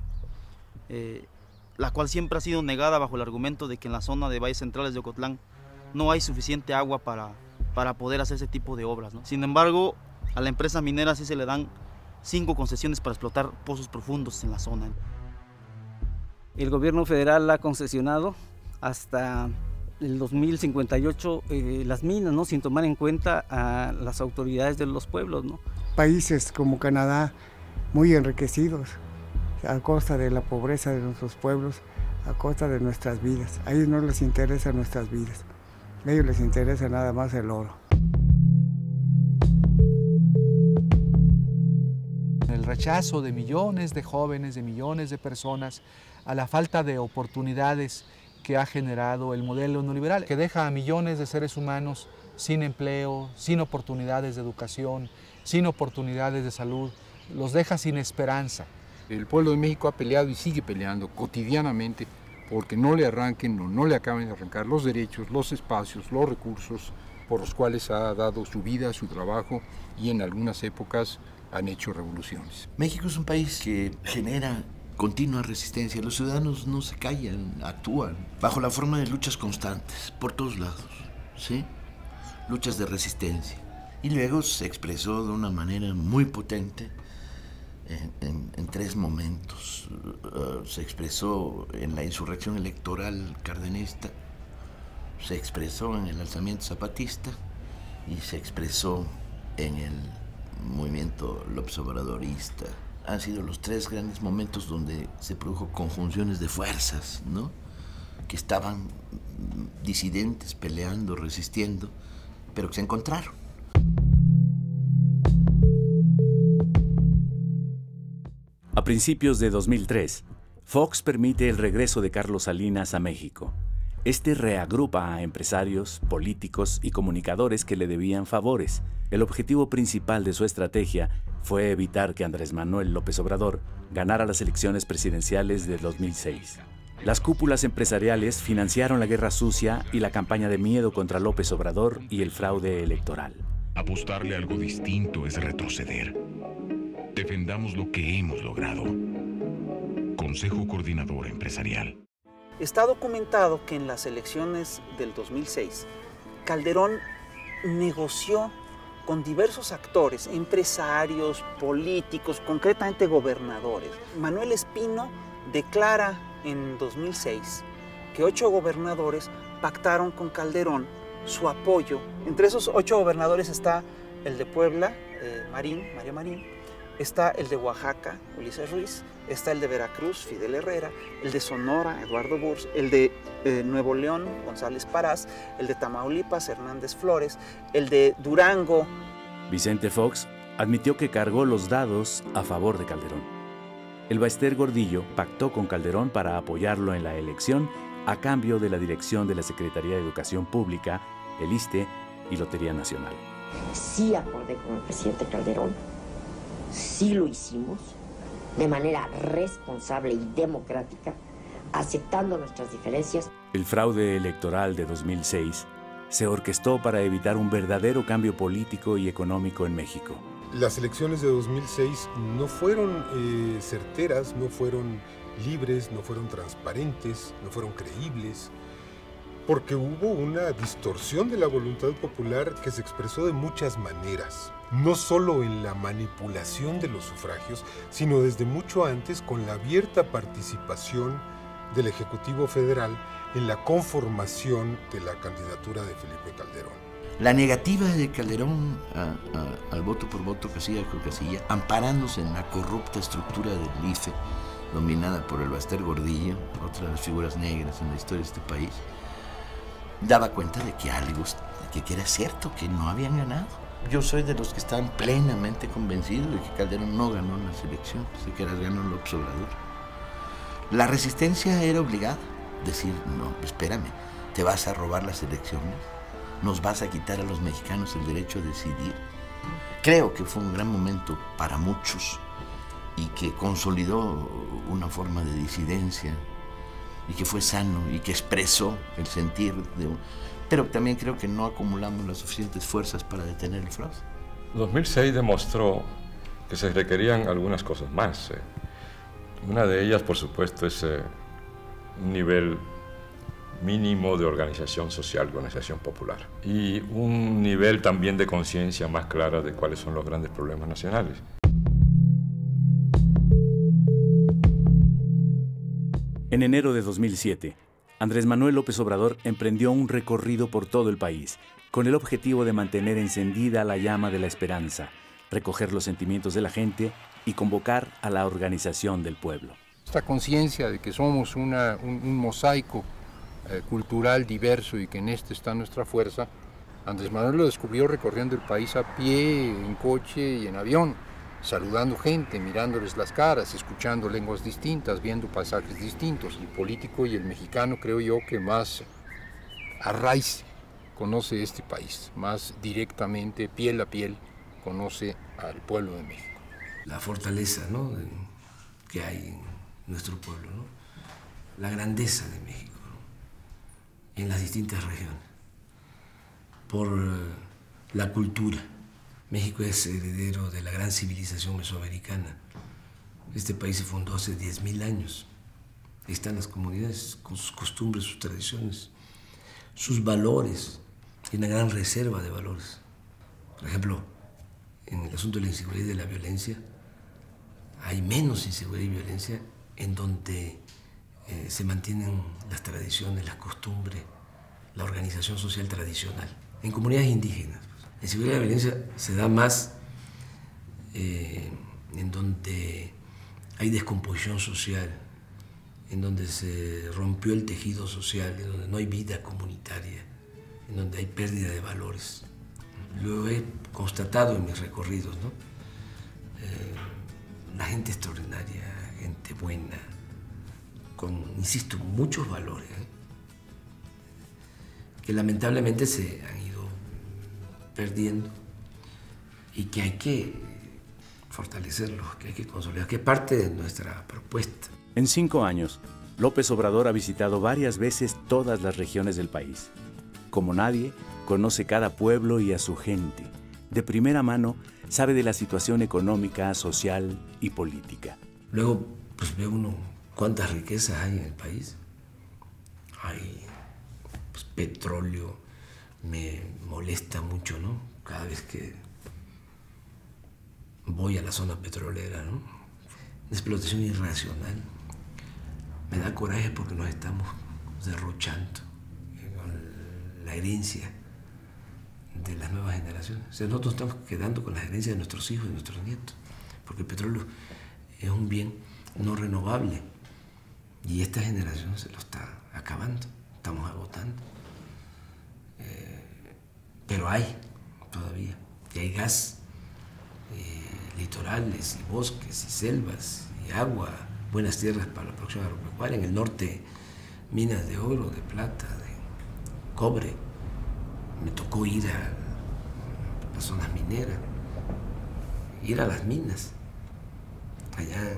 eh, la cual siempre ha sido negada bajo el argumento de que en la zona de valles centrales de Ocotlán no hay suficiente agua para, para poder hacer ese tipo de obras. Sin embargo, a la empresa minera sí se le dan cinco concesiones para explotar pozos profundos en la zona. El gobierno federal ha concesionado hasta el 2058 eh, las minas, ¿no? sin tomar en cuenta a las autoridades de los pueblos. ¿no? Países como Canadá muy enriquecidos a costa de la pobreza de nuestros pueblos, a costa de nuestras vidas. A ellos no les interesa nuestras vidas, a ellos les interesa nada más el oro. Rechazo de millones de jóvenes, de millones de personas a la falta de oportunidades que ha generado el modelo neoliberal, que deja a millones de seres humanos sin empleo, sin oportunidades de educación, sin oportunidades de salud, los deja sin esperanza. El pueblo de México ha peleado y sigue peleando cotidianamente porque no le arranquen o no le acaben de arrancar los derechos, los espacios, los recursos por los cuales ha dado su vida, su trabajo y en algunas épocas han hecho revoluciones. México es un país que genera continua resistencia. Los ciudadanos no se callan, actúan bajo la forma de luchas constantes, por todos lados, ¿sí? Luchas de resistencia. Y luego se expresó de una manera muy potente en, tres momentos. Uh, se expresó en la insurrección electoral cardenista, se expresó en el alzamiento zapatista y se expresó en el movimiento López Obradorista. Han sido los tres grandes momentos donde se produjo conjunciones de fuerzas, ¿no? Que estaban disidentes, peleando, resistiendo, pero que se encontraron. A principios de 2003, Fox permite el regreso de Carlos Salinas a México. Este reagrupa a empresarios, políticos y comunicadores que le debían favores. El objetivo principal de su estrategia fue evitar que Andrés Manuel López Obrador ganara las elecciones presidenciales de 2006. Las cúpulas empresariales financiaron la guerra sucia y la campaña de miedo contra López Obrador y el fraude electoral. Apostarle algo distinto es retroceder. Defendamos lo que hemos logrado. Consejo Coordinador Empresarial. Está documentado que en las elecciones del 2006, Calderón negoció con diversos actores, empresarios, políticos, concretamente gobernadores. Manuel Espino declara en 2006 que ocho gobernadores pactaron con Calderón su apoyo. Entre esos ocho gobernadores está el de Puebla, eh, Marín, María Marín, está el de Oaxaca, Ulises Ruiz, está el de Veracruz, Fidel Herrera, el de Sonora, Eduardo Burs, el de eh, Nuevo León, González Parás, el de Tamaulipas, Hernández Flores, el de Durango. Vicente Fox admitió que cargó los dados a favor de Calderón. El Baester Gordillo pactó con Calderón para apoyarlo en la elección a cambio de la dirección de la Secretaría de Educación Pública, el ISTE y Lotería Nacional. Sí acordé con el presidente Calderón, sí lo hicimos de manera responsable y democrática, aceptando nuestras diferencias. El fraude electoral de 2006 se orquestó para evitar un verdadero cambio político y económico en México. Las elecciones de 2006 no fueron eh, certeras, no fueron libres, no fueron transparentes, no fueron creíbles, porque hubo una distorsión de la voluntad popular que se expresó de muchas maneras, no solo en la manipulación de los sufragios, sino desde mucho antes con la abierta participación del Ejecutivo Federal en la conformación de la candidatura de Felipe Calderón. La negativa de Calderón al voto por voto, casilla por casilla, amparándose en la corrupta estructura del IFE, dominada por el Baster Gordillo, otra de las figuras negras en la historia de este país, daba cuenta de que algo, que era cierto, que no habían ganado. Yo soy de los que están plenamente convencidos de que Calderón no ganó las elecciones, de que las ganó el Obrador. La resistencia era obligada, decir, no, espérame, te vas a robar las elecciones, nos vas a quitar a los mexicanos el derecho a decidir. Creo que fue un gran momento para muchos y que consolidó una forma de disidencia y que fue sano y que expresó el sentir de pero también creo que no acumulamos las suficientes fuerzas para detener el fraude. 2006 demostró que se requerían algunas cosas más. Eh. Una de ellas, por supuesto, es eh, un nivel mínimo de organización social, organización popular, y un nivel también de conciencia más clara de cuáles son los grandes problemas nacionales. En enero de 2007, Andrés Manuel López Obrador emprendió un recorrido por todo el país, con el objetivo de mantener encendida la llama de la esperanza, recoger los sentimientos de la gente y convocar a la organización del pueblo. Esta conciencia de que somos un, mosaico eh, cultural diverso y que en este está nuestra fuerza, Andrés Manuel lo descubrió recorriendo el país a pie, en coche y en avión saludando gente, mirándoles las caras, escuchando lenguas distintas, viendo paisajes distintos. El político y el mexicano creo yo que más a raíz conoce este país, más directamente, piel a piel, conoce al pueblo de México. La fortaleza ¿no? que hay en nuestro pueblo, ¿no? la grandeza de México en las distintas regiones, por la cultura México es heredero de la gran civilización mesoamericana. Este país se fundó hace 10.000 años. Ahí están las comunidades con sus costumbres, sus tradiciones, sus valores. Hay una gran reserva de valores. Por ejemplo, en el asunto de la inseguridad y de la violencia, hay menos inseguridad y violencia en donde eh, se mantienen las tradiciones, las costumbres, la organización social tradicional. En comunidades indígenas, la inseguridad y la violencia se da más eh, en donde hay descomposición social, en donde se rompió el tejido social, en donde no hay vida comunitaria, en donde hay pérdida de valores. Lo he constatado en mis recorridos, ¿no? Eh, la gente extraordinaria, gente buena, con, insisto, muchos valores, ¿eh? que lamentablemente se han perdiendo y que hay que fortalecerlos, que hay que consolidar, que parte de nuestra propuesta. En cinco años, López Obrador ha visitado varias veces todas las regiones del país. Como nadie, conoce cada pueblo y a su gente. De primera mano, sabe de la situación económica, social y política. Luego, pues ve uno cuántas riquezas hay en el país. Hay pues, petróleo, me molesta mucho, ¿no? Cada vez que voy a la zona petrolera, ¿no? Explotación irracional. Me da coraje porque nos estamos derrochando con la herencia de las nuevas generaciones. O sea, nosotros estamos quedando con la herencia de nuestros hijos y nuestros nietos, porque el petróleo es un bien no renovable y esta generación se lo está acabando, estamos agotando. Pero hay todavía, y hay gas, eh, litorales y bosques y selvas y agua, buenas tierras para la producción agropecuaria. En el norte, minas de oro, de plata, de cobre. Me tocó ir a las zonas mineras, ir a las minas, allá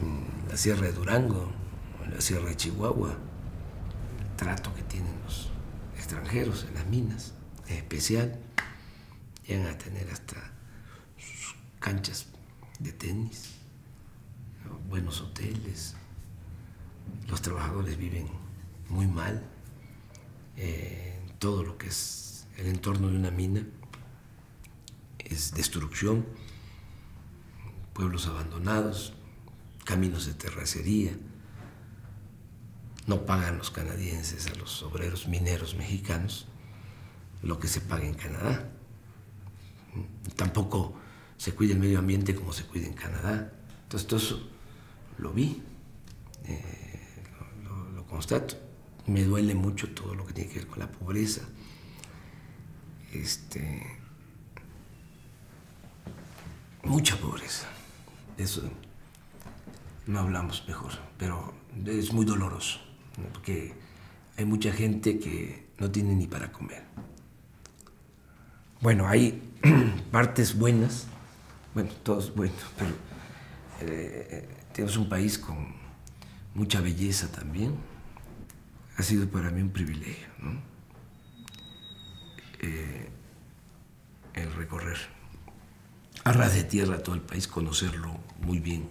en la Sierra de Durango, en la Sierra de Chihuahua, el trato que tienen extranjeros en las minas es especial. Llegan a tener hasta sus canchas de tenis, buenos hoteles. Los trabajadores viven muy mal. Eh, todo lo que es el entorno de una mina es destrucción, pueblos abandonados, caminos de terracería. No pagan los canadienses a los obreros mineros mexicanos lo que se paga en Canadá. Tampoco se cuida el medio ambiente como se cuida en Canadá. Entonces todo eso lo vi, eh, lo, lo, constato. Me duele mucho todo lo que tiene que ver con la pobreza. Este, mucha pobreza. Eso no hablamos mejor, pero es muy doloroso, porque hay mucha gente que no tiene ni para comer. Bueno, hay partes buenas, bueno, todos buenos, pero eh, tenemos un país con mucha belleza también. Ha sido para mí un privilegio, ¿no? Eh, el recorrer a ras de tierra todo el país, conocerlo muy bien.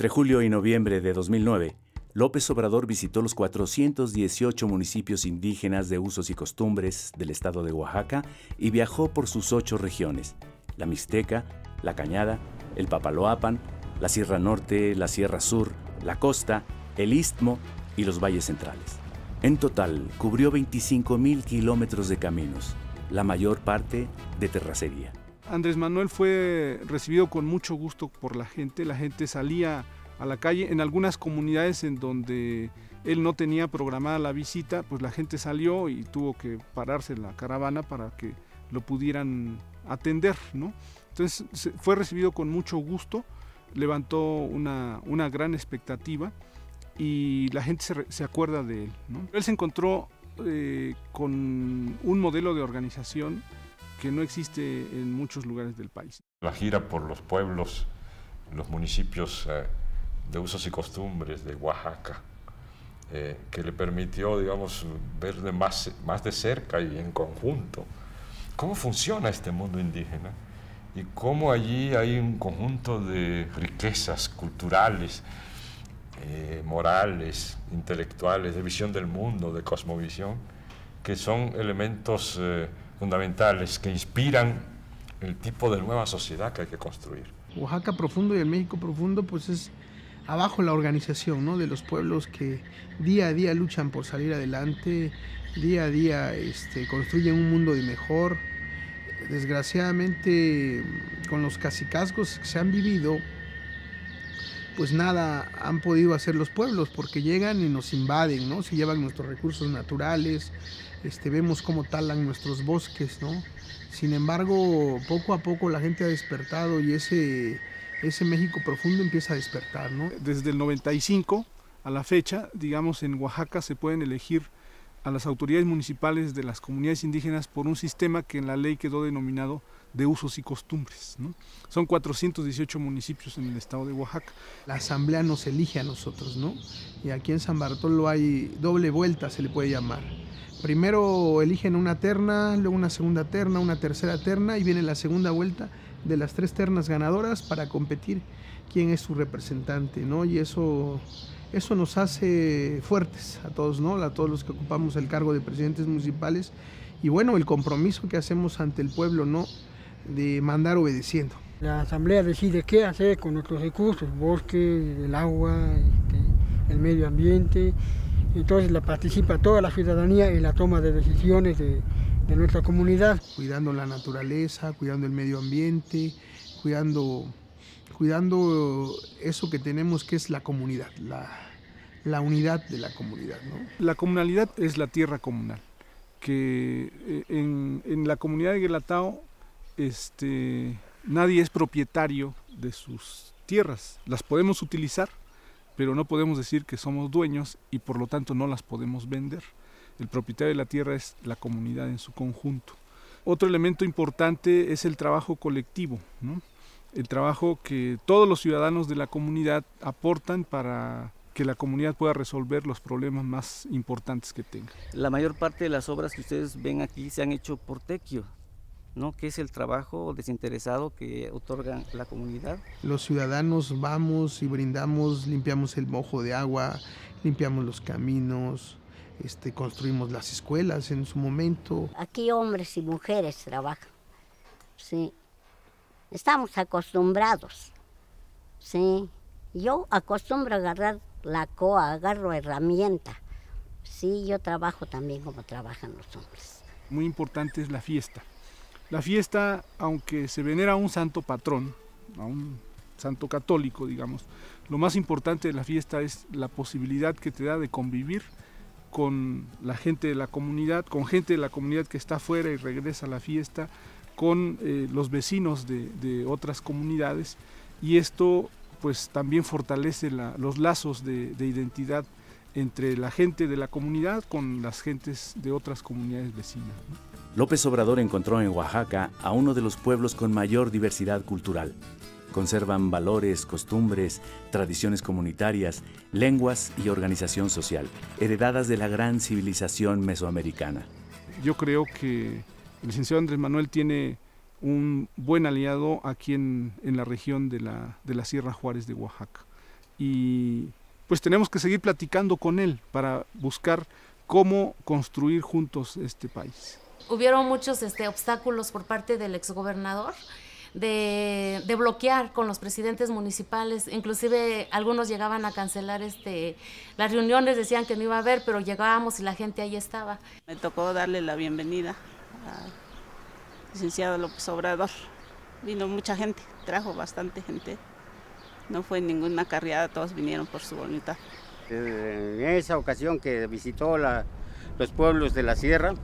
Entre julio y noviembre de 2009, López Obrador visitó los 418 municipios indígenas de usos y costumbres del estado de Oaxaca y viajó por sus ocho regiones, la Mixteca, la Cañada, el Papaloapan, la Sierra Norte, la Sierra Sur, la Costa, el Istmo y los valles centrales. En total, cubrió 25 mil kilómetros de caminos, la mayor parte de terracería. Andrés Manuel fue recibido con mucho gusto por la gente, la gente salía a la calle, en algunas comunidades en donde él no tenía programada la visita, pues la gente salió y tuvo que pararse en la caravana para que lo pudieran atender, ¿no? Entonces fue recibido con mucho gusto, levantó una, una gran expectativa y la gente se, se acuerda de él. ¿no? Él se encontró eh, con un modelo de organización que no existe en muchos lugares del país. La gira por los pueblos, los municipios eh, de usos y costumbres de Oaxaca, eh, que le permitió, digamos, ver de más, más de cerca y en conjunto cómo funciona este mundo indígena y cómo allí hay un conjunto de riquezas culturales, eh, morales, intelectuales, de visión del mundo, de cosmovisión, que son elementos fundamentales que inspiran el tipo de nueva sociedad que hay que construir. Oaxaca profundo y el México profundo, pues es abajo la organización ¿no? de los pueblos que día a día luchan por salir adelante, día a día este, construyen un mundo de mejor. Desgraciadamente, con los cacicazgos que se han vivido, pues nada han podido hacer los pueblos porque llegan y nos invaden, ¿no? Se llevan nuestros recursos naturales, este, vemos cómo talan nuestros bosques, ¿no? Sin embargo, poco a poco la gente ha despertado y ese, ese México profundo empieza a despertar, ¿no? Desde el 95 a la fecha, digamos, en Oaxaca se pueden elegir a las autoridades municipales de las comunidades indígenas por un sistema que en la ley quedó denominado de usos y costumbres. Son 418 municipios en el estado de Oaxaca. La asamblea nos elige a nosotros, ¿no? Y aquí en San Bartolo hay doble vuelta, se le puede llamar. Primero eligen una terna, luego una segunda terna, una tercera terna y viene la segunda vuelta de las tres ternas ganadoras para competir quién es su representante, ¿no? Y eso, eso nos hace fuertes a todos, ¿no? A todos los que ocupamos el cargo de presidentes municipales y bueno, el compromiso que hacemos ante el pueblo, ¿no? De mandar obedeciendo. La asamblea decide qué hacer con nuestros recursos, bosque, el agua, este, el medio ambiente. Entonces la participa toda la ciudadanía en la toma de decisiones de, de nuestra comunidad. Cuidando la naturaleza, cuidando el medio ambiente, cuidando cuidando eso que tenemos que es la comunidad, la, unidad de la comunidad. La comunalidad es la tierra comunal, que eh, en, la comunidad de Guelatao este, nadie es propietario de sus tierras, las podemos utilizar, pero no podemos decir que somos dueños y por lo tanto no las podemos vender. El propietario de la tierra es la comunidad en su conjunto. Otro elemento importante es el trabajo colectivo. ¿no? el trabajo que todos los ciudadanos de la comunidad aportan para que la comunidad pueda resolver los problemas más importantes que tenga. La mayor parte de las obras que ustedes ven aquí se han hecho por tequio, ¿no? que es el trabajo desinteresado que otorga la comunidad. Los ciudadanos vamos y brindamos, limpiamos el mojo de agua, limpiamos los caminos, este, construimos las escuelas en su momento. Aquí hombres y mujeres trabajan, sí, Estamos acostumbrados. Sí. Yo acostumbro a agarrar la coa, agarro herramienta. Sí, yo trabajo también como trabajan los hombres. Muy importante es la fiesta. La fiesta, aunque se venera a un santo patrón, a un santo católico, digamos, lo más importante de la fiesta es la posibilidad que te da de convivir con la gente de la comunidad, con gente de la comunidad que está afuera y regresa a la fiesta, con eh, los vecinos de, otras comunidades y esto pues también fortalece los lazos de, identidad entre la gente de la comunidad con las gentes de otras comunidades vecinas. López Obrador encontró en Oaxaca a uno de los pueblos con mayor diversidad cultural. Conservan valores, costumbres, tradiciones comunitarias, lenguas y organización social, heredadas de la gran civilización mesoamericana. Yo creo que el licenciado Andrés Manuel tiene un buen aliado aquí en, la región de la, de la Sierra Juárez de Oaxaca. Y pues tenemos que seguir platicando con él para buscar cómo construir juntos este país. Hubieron muchos este, obstáculos por parte del exgobernador de, de, bloquear con los presidentes municipales, inclusive algunos llegaban a cancelar este, las reuniones, decían que no iba a haber, pero llegábamos y la gente ahí estaba. Me tocó darle la bienvenida licenciado López Obrador. Vino mucha gente, trajo bastante gente. No fue ninguna carriada, todos vinieron por su voluntad. En esa ocasión que visitó los pueblos de la sierra,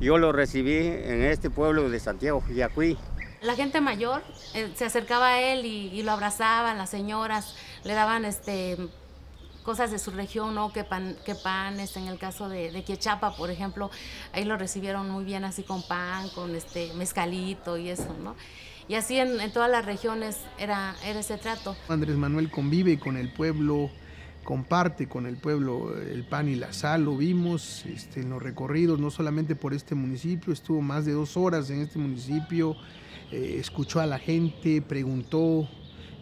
yo lo recibí en este pueblo de Santiago, Yacuí. La gente mayor eh, se acercaba a él y, y, lo abrazaban, las señoras le daban este cosas de su región, ¿no? Que, pan, que panes, en el caso de, de Quiechapa, por ejemplo, ahí lo recibieron muy bien así con pan, con este mezcalito y eso, ¿no? Y así en, en todas las regiones era, era ese trato. Andrés Manuel convive con el pueblo, comparte con el pueblo el pan y la sal, lo vimos este, en los recorridos, no solamente por este municipio, estuvo más de dos horas en este municipio, eh, escuchó a la gente, preguntó,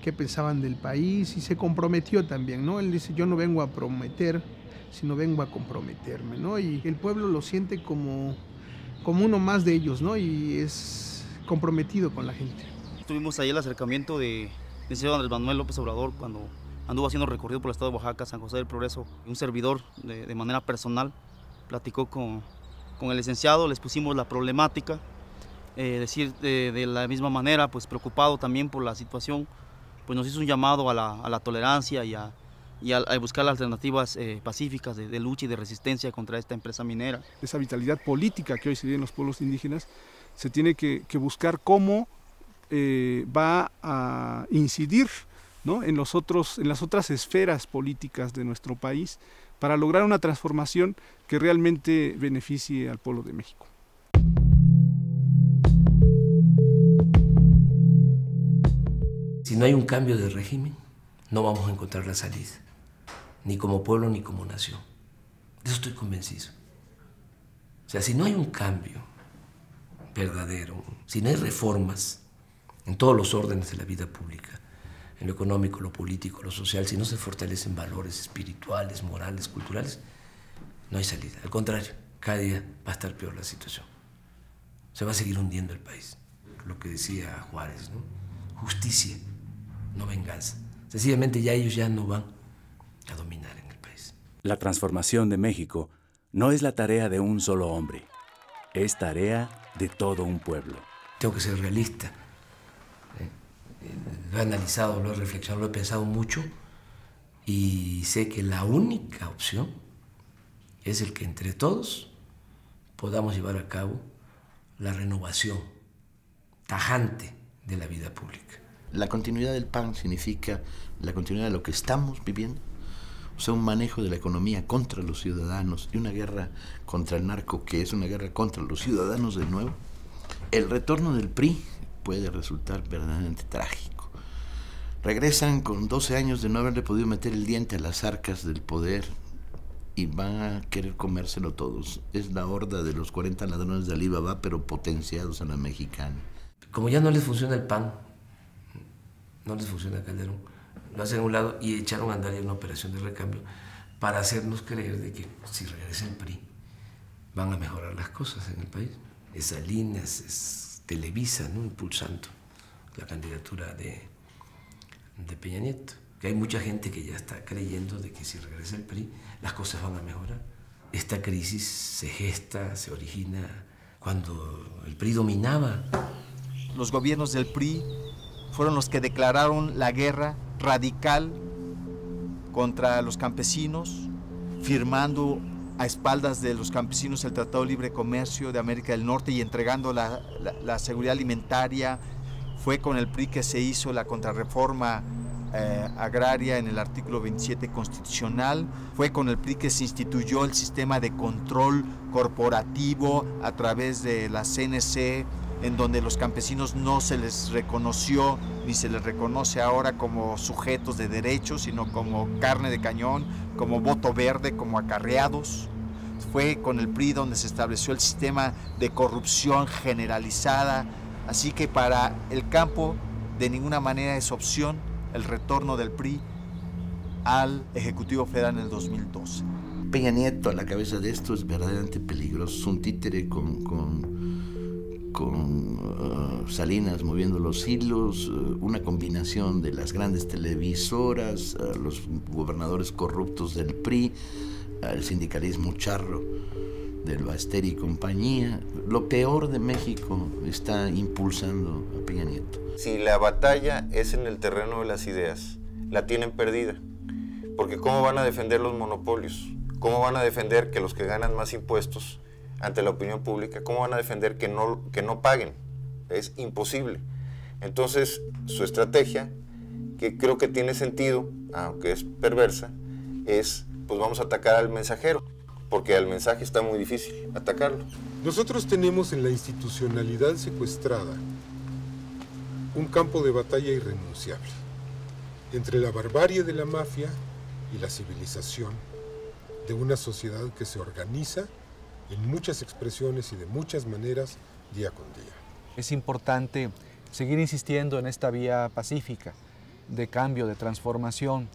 qué pensaban del país y se comprometió también, ¿no? Él dice, yo no vengo a prometer, sino vengo a comprometerme, ¿no? Y el pueblo lo siente como, como uno más de ellos, ¿no? Y es comprometido con la gente. Tuvimos ahí el acercamiento de licenciado Andrés Manuel López Obrador cuando anduvo haciendo recorrido por el estado de Oaxaca, San José del Progreso. Un servidor de, manera personal platicó con, con, el licenciado, les pusimos la problemática, eh, decir de, de, la misma manera, pues preocupado también por la situación pues nos hizo un llamado a la, tolerancia y a, buscar alternativas eh, pacíficas de, lucha y de resistencia contra esta empresa minera. Esa vitalidad política que hoy se tiene en los pueblos indígenas se tiene que, buscar cómo eh, va a incidir en, los otros, en las otras esferas políticas de nuestro país para lograr una transformación que realmente beneficie al pueblo de México. Si no hay un cambio de régimen, no vamos a encontrar la salida, ni como pueblo ni como nación. De eso estoy convencido. O sea, si no hay un cambio verdadero, si no hay reformas en todos los órdenes de la vida pública, en lo económico, lo político, lo social, si no se fortalecen valores espirituales, morales, culturales, no hay salida. Al contrario, cada día va a estar peor la situación. Se va a seguir hundiendo el país. Lo que decía Juárez, ¿no? Justicia no venganza. Sencillamente ya ellos ya no van a dominar en el país. La transformación de México no es la tarea de un solo hombre, es tarea de todo un pueblo. Tengo que ser realista. Lo he analizado, lo he reflexionado, lo he pensado mucho y sé que la única opción es el que entre todos podamos llevar a cabo la renovación tajante de la vida pública. La continuidad del PAN significa la continuidad de lo que estamos viviendo, o sea, un manejo de la economía contra los ciudadanos y una guerra contra el narco que es una guerra contra los ciudadanos de nuevo. El retorno del PRI puede resultar verdaderamente trágico. Regresan con 12 años de no haberle podido meter el diente a las arcas del poder y van a querer comérselo todos. Es la horda de los 40 ladrones de Alibaba, pero potenciados a la mexicana. Como ya no les funciona el PAN, no les funciona Calderón, lo hacen a un lado y echaron a andar una operación de recambio para hacernos creer de que si regresa el PRI van a mejorar las cosas en el país. Es Salinas, es Televisa, ¿no? impulsando la candidatura de, de Peña Nieto. Que hay mucha gente que ya está creyendo de que si regresa el PRI las cosas van a mejorar. Esta crisis se gesta, se origina cuando el PRI dominaba. Los gobiernos del PRI fueron los que declararon la guerra radical contra los campesinos, firmando a espaldas de los campesinos el Tratado de Libre Comercio de América del Norte y entregando la, seguridad alimentaria. Fue con el PRI que se hizo la contrarreforma eh, agraria en el artículo 27 constitucional. Fue con el PRI que se instituyó el sistema de control corporativo a través de la CNC, en donde los campesinos no se les reconoció ni se les reconoce ahora como sujetos de derechos, sino como carne de cañón, como voto verde, como acarreados. Fue con el PRI donde se estableció el sistema de corrupción generalizada, así que para el campo de ninguna manera es opción el retorno del PRI al Ejecutivo Federal en el 2012. Peña Nieto a la cabeza de esto es verdaderamente peligroso, es un títere con, con uh, Salinas moviendo los hilos, uh, una combinación de las grandes televisoras, uh, los gobernadores corruptos del PRI, el sindicalismo charro del Baster y compañía. Lo peor de México está impulsando a Peña Nieto. Si la batalla es en el terreno de las ideas, la tienen perdida. Porque ¿cómo van a defender los monopolios? ¿Cómo van a defender que los que ganan más impuestos ante la opinión pública, ¿cómo van a defender que no, que no paguen? Es imposible. Entonces, su estrategia, que creo que tiene sentido, aunque es perversa, es, pues vamos a atacar al mensajero, porque al mensaje está muy difícil atacarlo. Nosotros tenemos en la institucionalidad secuestrada un campo de batalla irrenunciable entre la barbarie de la mafia y la civilización de una sociedad que se organiza en muchas expresiones y de muchas maneras día con día. Es importante seguir insistiendo en esta vía pacífica de cambio, de transformación,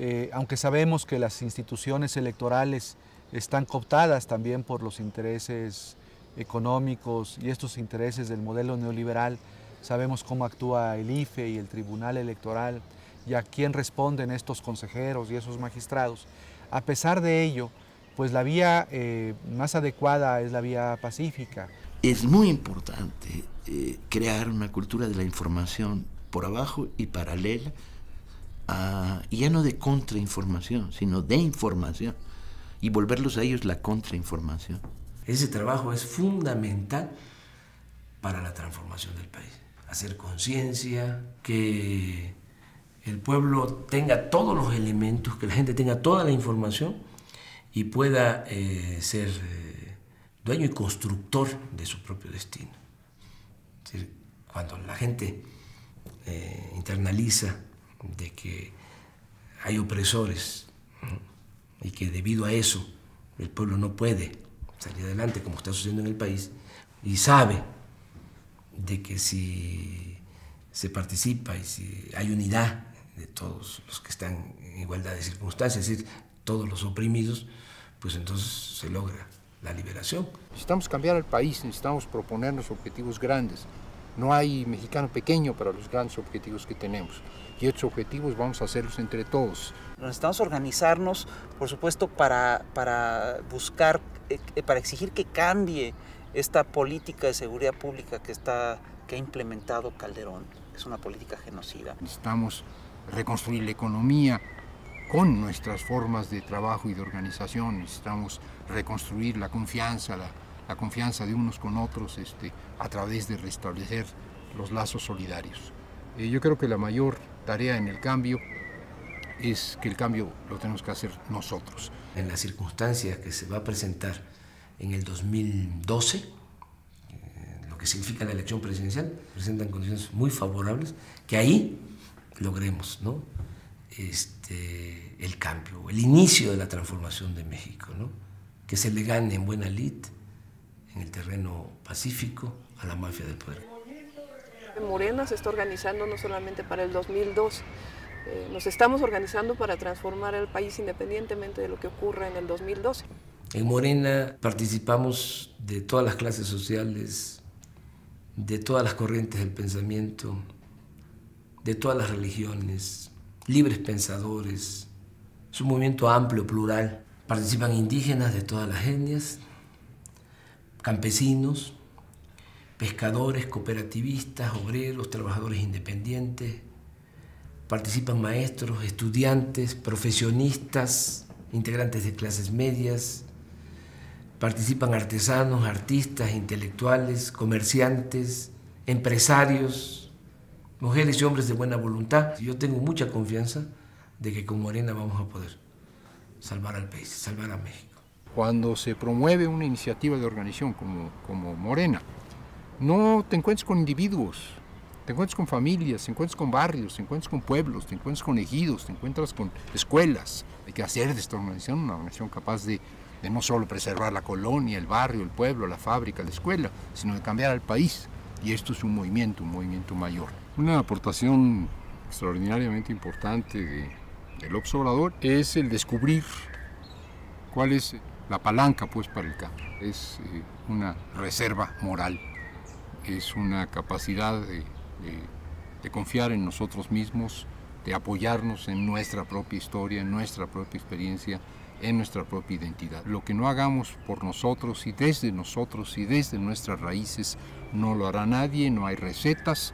eh, aunque sabemos que las instituciones electorales están cooptadas también por los intereses económicos y estos intereses del modelo neoliberal, sabemos cómo actúa el IFE y el Tribunal Electoral y a quién responden estos consejeros y esos magistrados. A pesar de ello, pues la vía eh, más adecuada es la vía pacífica. Es muy importante eh, crear una cultura de la información por abajo y paralela, ya no de contrainformación, sino de información, y volverlos a ellos la contrainformación. Ese trabajo es fundamental para la transformación del país. Hacer conciencia, que el pueblo tenga todos los elementos, que la gente tenga toda la información y pueda eh, ser eh, dueño y constructor de su propio destino. cuando la gente eh, internaliza de que hay opresores y que debido a eso el pueblo no puede salir adelante como está sucediendo en el país y sabe de que si se participa y si hay unidad de todos los que están en igualdad de circunstancias, es decir, todos los oprimidos, pues entonces se logra la liberación. Necesitamos cambiar el país, necesitamos proponernos objetivos grandes. No hay mexicano pequeño para los grandes objetivos que tenemos. Y estos objetivos vamos a hacerlos entre todos. Necesitamos organizarnos, por supuesto, para, para buscar, eh, para exigir que cambie esta política de seguridad pública que, está, que ha implementado Calderón, es una política genocida. Necesitamos reconstruir la economía con nuestras formas de trabajo y de organización, necesitamos reconstruir la confianza, la, la confianza de unos con otros este, a través de restablecer los lazos solidarios. Eh, yo creo que la mayor tarea en el cambio es que el cambio lo tenemos que hacer nosotros. En las circunstancias que se va a presentar en el 2012, eh, lo que significa la elección presidencial, presentan condiciones muy favorables, que ahí logremos ¿no? este, el cambio, el inicio de la transformación de México, ¿no? que se le gane en buena lid en el terreno pacífico a la mafia del poder. Morena se está organizando no solamente para el 2002, eh, nos estamos organizando para transformar el país independientemente de lo que ocurra en el 2012. En Morena participamos de todas las clases sociales, de todas las corrientes del pensamiento, de todas las religiones, libres pensadores. Es un movimiento amplio, plural. Participan indígenas de todas las etnias, campesinos, pescadores, cooperativistas, obreros, trabajadores independientes. Participan maestros, estudiantes, profesionistas, integrantes de clases medias, Participan artesanos, artistas, intelectuales, comerciantes, empresarios, mujeres y hombres de buena voluntad. Yo tengo mucha confianza de que con Morena vamos a poder salvar al país, salvar a México. Cuando se promueve una iniciativa de organización como, como Morena, no te encuentres con individuos, te encuentras con familias, te encuentras con barrios, te encuentras con pueblos, te encuentras con ejidos, te encuentras con escuelas. Hay que hacer de esta organización una organización capaz de no solo preservar la colonia, el barrio, el pueblo, la fábrica, la escuela, sino de cambiar al país. Y esto es un movimiento, un movimiento mayor. Una aportación extraordinariamente importante de, del observador es el descubrir cuál es la palanca pues para el cambio. Es eh, una reserva moral, es una capacidad de, confiar en nosotros mismos, de apoyarnos en nuestra propia historia, en nuestra propia experiencia, en nuestra propia identidad. Lo que no hagamos por nosotros y desde nosotros y desde nuestras raíces no lo hará nadie, no hay recetas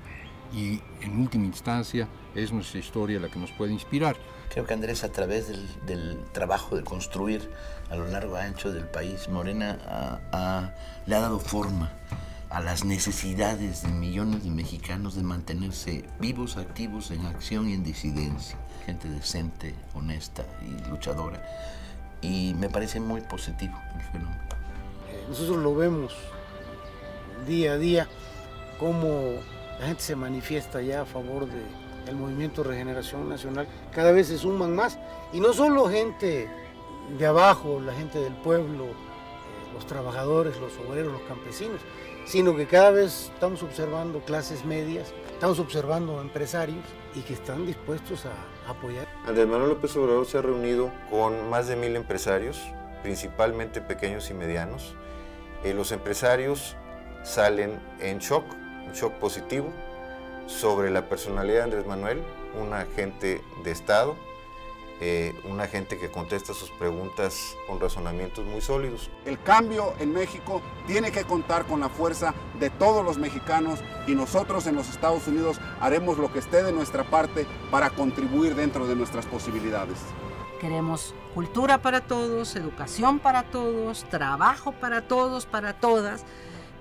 y en última instancia es nuestra historia la que nos puede inspirar. Creo que Andrés a través del, trabajo de construir a lo largo y ancho del país, Morena le ha dado forma a las necesidades de millones de mexicanos de mantenerse vivos, activos, en acción y en disidencia. Gente decente, honesta y luchadora y me parece muy positivo el fenómeno. Eh, nosotros lo vemos día a día, cómo la gente se manifiesta ya a favor del movimiento regeneración nacional, cada vez se suman más, y no solo gente de abajo, la gente del pueblo, eh, los trabajadores, los obreros, los campesinos, sino que cada vez estamos observando clases medias, estamos observando empresarios y que están dispuestos a apoyar. Andrés Manuel López Obrador se ha reunido con más de mil empresarios, principalmente pequeños y medianos. Eh, los empresarios salen en shock, un shock positivo, sobre la personalidad de Andrés Manuel, un agente de Estado, eh, una gente que contesta sus preguntas con razonamientos muy sólidos. El cambio en México tiene que contar con la fuerza de todos los mexicanos y nosotros en los Estados Unidos haremos lo que esté de nuestra parte para contribuir dentro de nuestras posibilidades. Queremos cultura para todos, educación para todos, trabajo para todos, para todas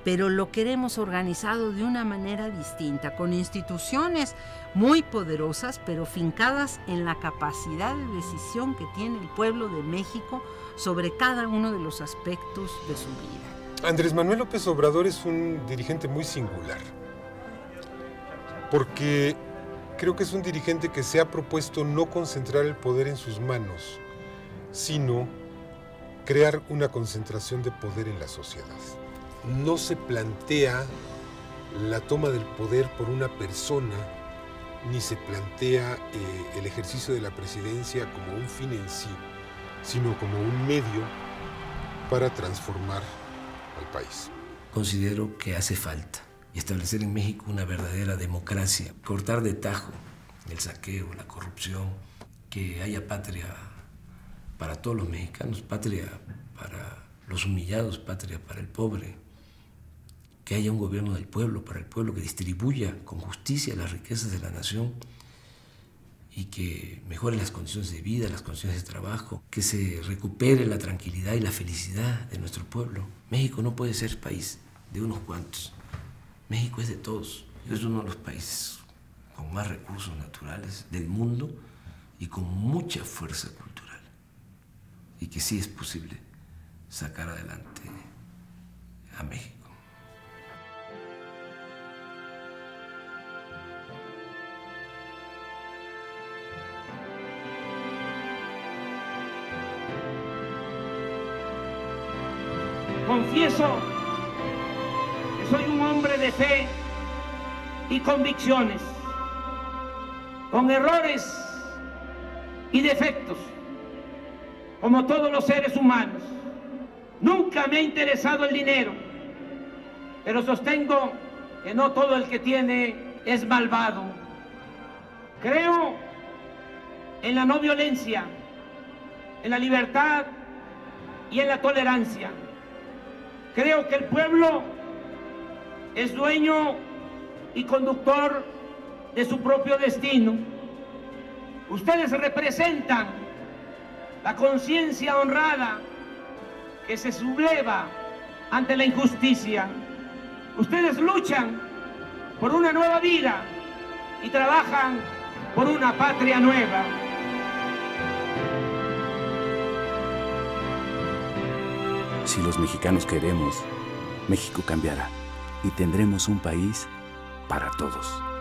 pero lo queremos organizado de una manera distinta, con instituciones muy poderosas, pero fincadas en la capacidad de decisión que tiene el pueblo de México sobre cada uno de los aspectos de su vida. Andrés Manuel López Obrador es un dirigente muy singular, porque creo que es un dirigente que se ha propuesto no concentrar el poder en sus manos, sino crear una concentración de poder en la sociedad. No se plantea la toma del poder por una persona, ni se plantea eh, el ejercicio de la presidencia como un fin en sí, sino como un medio para transformar al país. Considero que hace falta establecer en México una verdadera democracia, cortar de tajo el saqueo, la corrupción, que haya patria para todos los mexicanos, patria para los humillados, patria para el pobre, que haya un gobierno del pueblo, para el pueblo, que distribuya con justicia las riquezas de la nación y que mejore las condiciones de vida, las condiciones de trabajo, que se recupere la tranquilidad y la felicidad de nuestro pueblo. México no puede ser país de unos cuantos. México es de todos. Es uno de los países con más recursos naturales del mundo y con mucha fuerza cultural. Y que sí es posible sacar adelante a México. Confieso que soy un hombre de fe y convicciones, con errores y defectos, como todos los seres humanos. Nunca me ha interesado el dinero, pero sostengo que no todo el que tiene es malvado. Creo en la no violencia, en la libertad y en la tolerancia. Creo que el pueblo es dueño y conductor de su propio destino. Ustedes representan la conciencia honrada que se subleva ante la injusticia. Ustedes luchan por una nueva vida y trabajan por una patria nueva. Si los mexicanos queremos, México cambiará y tendremos un país para todos.